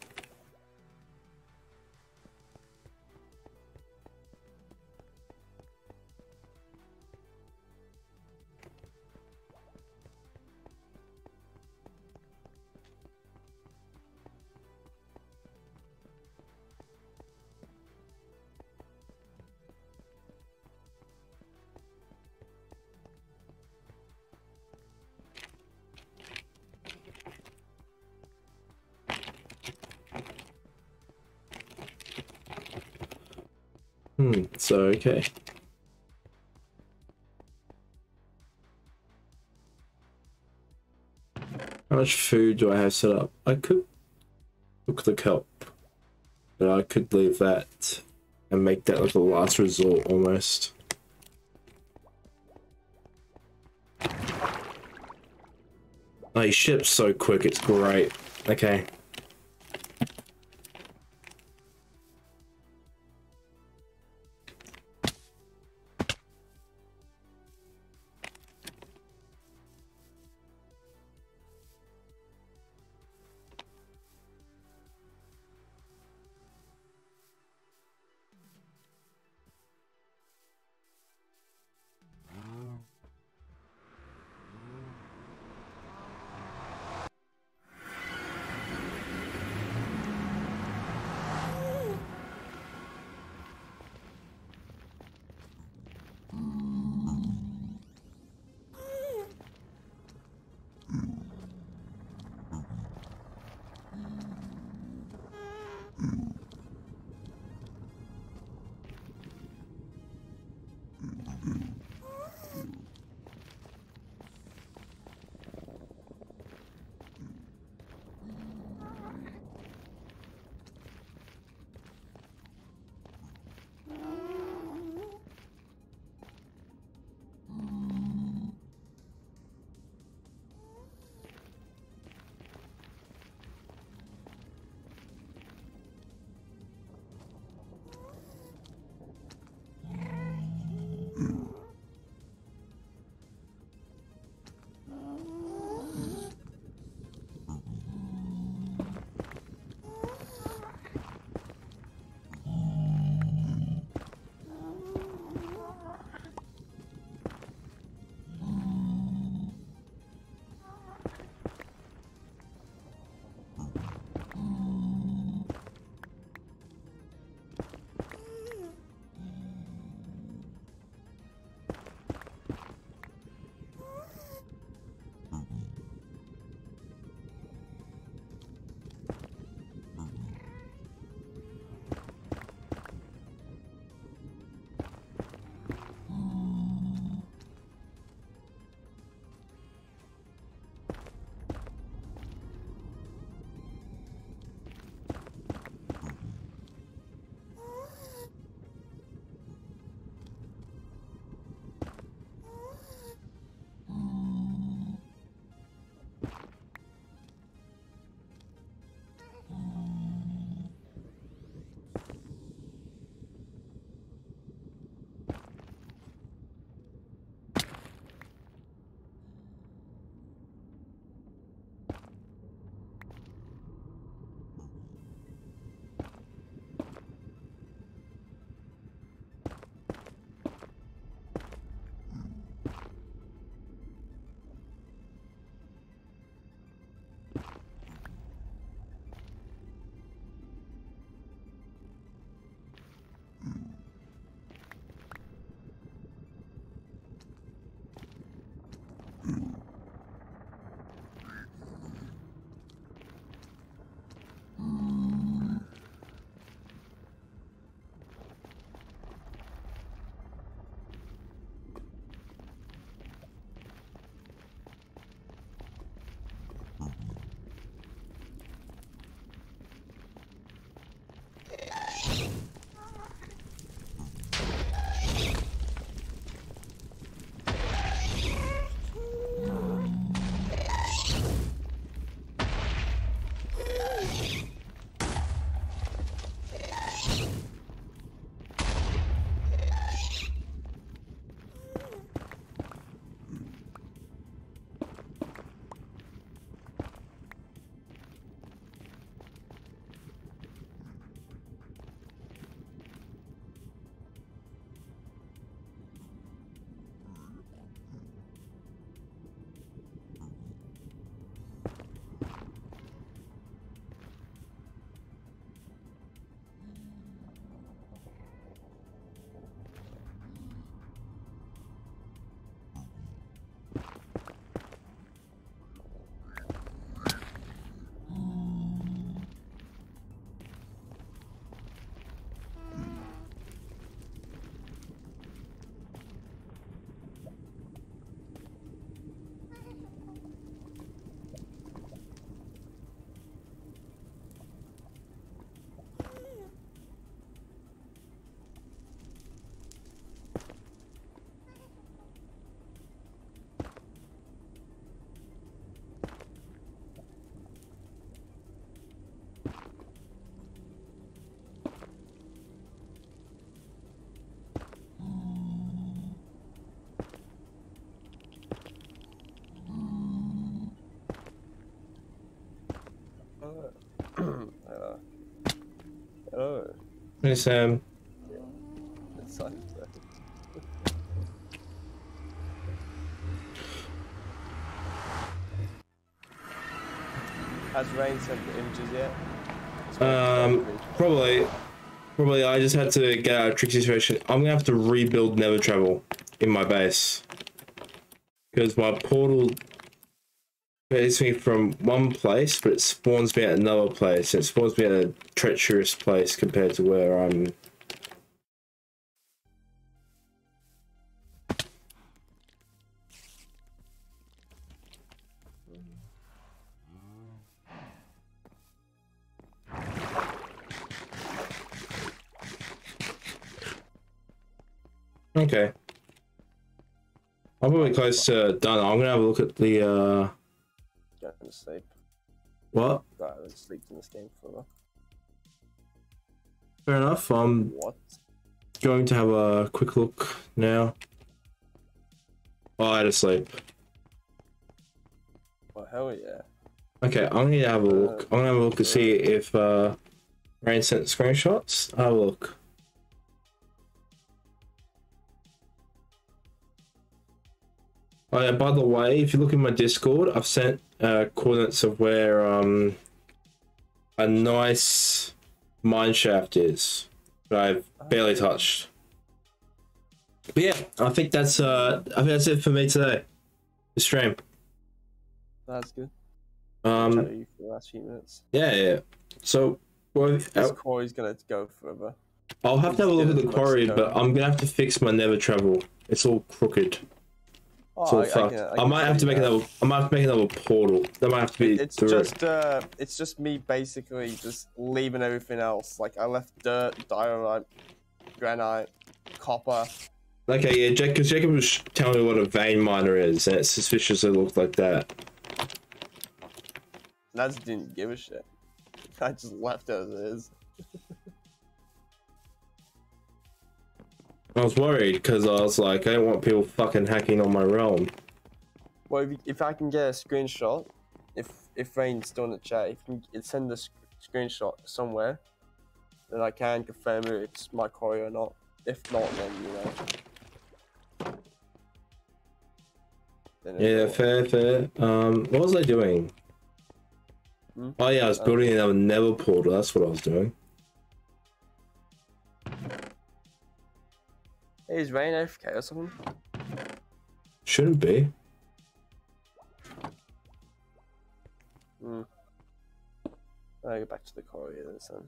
So okay. How much food do I have set up? I could cook the kelp. But I could leave that and make that like a last resort almost. He ships so quick, it's great. Okay. Hello. Hello. Hello. Hey, Sam. It's Has Rain sent the images yet? Um, probably. Probably I just had to get out of tricky situation. I'm gonna have to rebuild Nether Travel in my base. Because my portal takes me from one place, but it spawns me at another place. It spawns me at a treacherous place compared to where I'm. Okay. I'm probably close to done. I'm gonna have a look at the uh to sleep. what? I haven't slept in this game for Fair enough. I'm what? going to have a quick look now. Oh, I had to sleep. Well, hell yeah. Okay, I'm gonna have a look. I'm gonna have a look to see if uh Rain sent screenshots. I'll have a look. Oh yeah, by the way, if you look in my Discord, I've sent uh, coordinates of where um a nice mine shaft is that I've barely touched. But yeah, I think that's uh I think that's it for me today. The stream. That's good. Um for the last few minutes. yeah, yeah. So well, This uh, quarry's gonna go forever. I'll have to have a look at the quarry, but I'm gonna have to fix my Nether travel. It's all crooked. Oh, I- I can- I, can might have to make that. another. I might have to make another portal. That might have to be It's just uh, it's just me basically just leaving everything else. Like I left dirt, diorite, granite, copper. Okay, yeah, Jack. Because Jacob was telling me what a vein miner is, and it's suspicious it looked like that. And I just didn't give a shit. I just left it as it is. I was worried because I was like, I don't want people fucking hacking on my realm. Well, if, if I can get a screenshot, if if Rain's still in the chat, if you can send a sc- screenshot somewhere, then I can confirm if it's my quarry or not. If not, then you know. Then Yeah, fair, fair. Um, what was I doing? Hmm? Oh yeah, I was building another Nether portal. That's what I was doing. Is Rain AFK or something? Shouldn't be. Hmm. I go back to the quarry then. Son.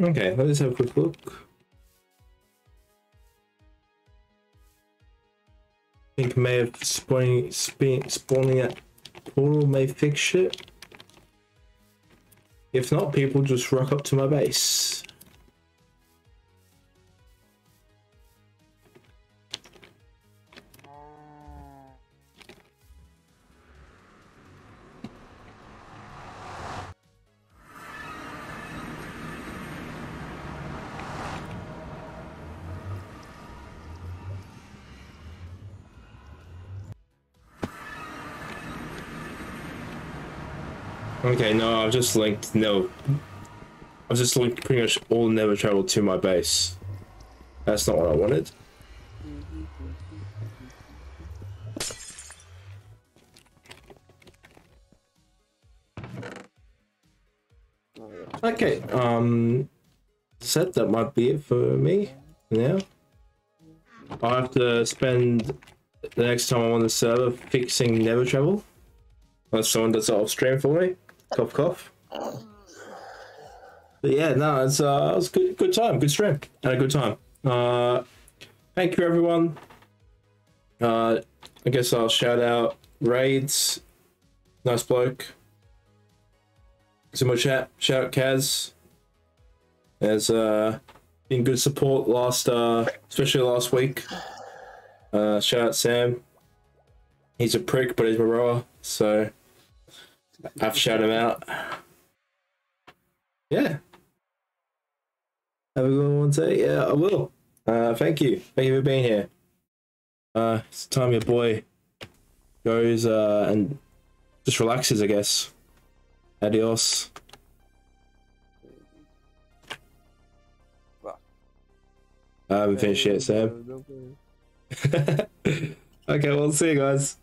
Okay, let's have a quick look. I think may have spawning spawning at portal may fix shit. If not, people just rock up to my base. Okay, no, I've just linked no. I've just linked pretty much all Nether travel to my base. That's not what I wanted. Okay, um, set that might be it for me now. I'll have to spend the next time I'm on the server fixing Nether travel. Unless someone does it off stream for me. Cough, cough. But yeah, no, it's uh, good, good time, good stream, had a good time. Uh, thank you everyone. Uh, I guess I'll shout out Raids, nice bloke. Some more chat, shout out Kaz. There's uh, been good support last, uh, especially last week. Uh, shout out Sam. He's a prick, but he's my rower, so I have to shout him out. Yeah. Have a good one say? Yeah, I will. Uh, thank you. Thank you for being here. Uh, it's time your boy goes uh, and just relaxes, I guess. Adios. I haven't finished yet, Sam. okay, well, see you guys.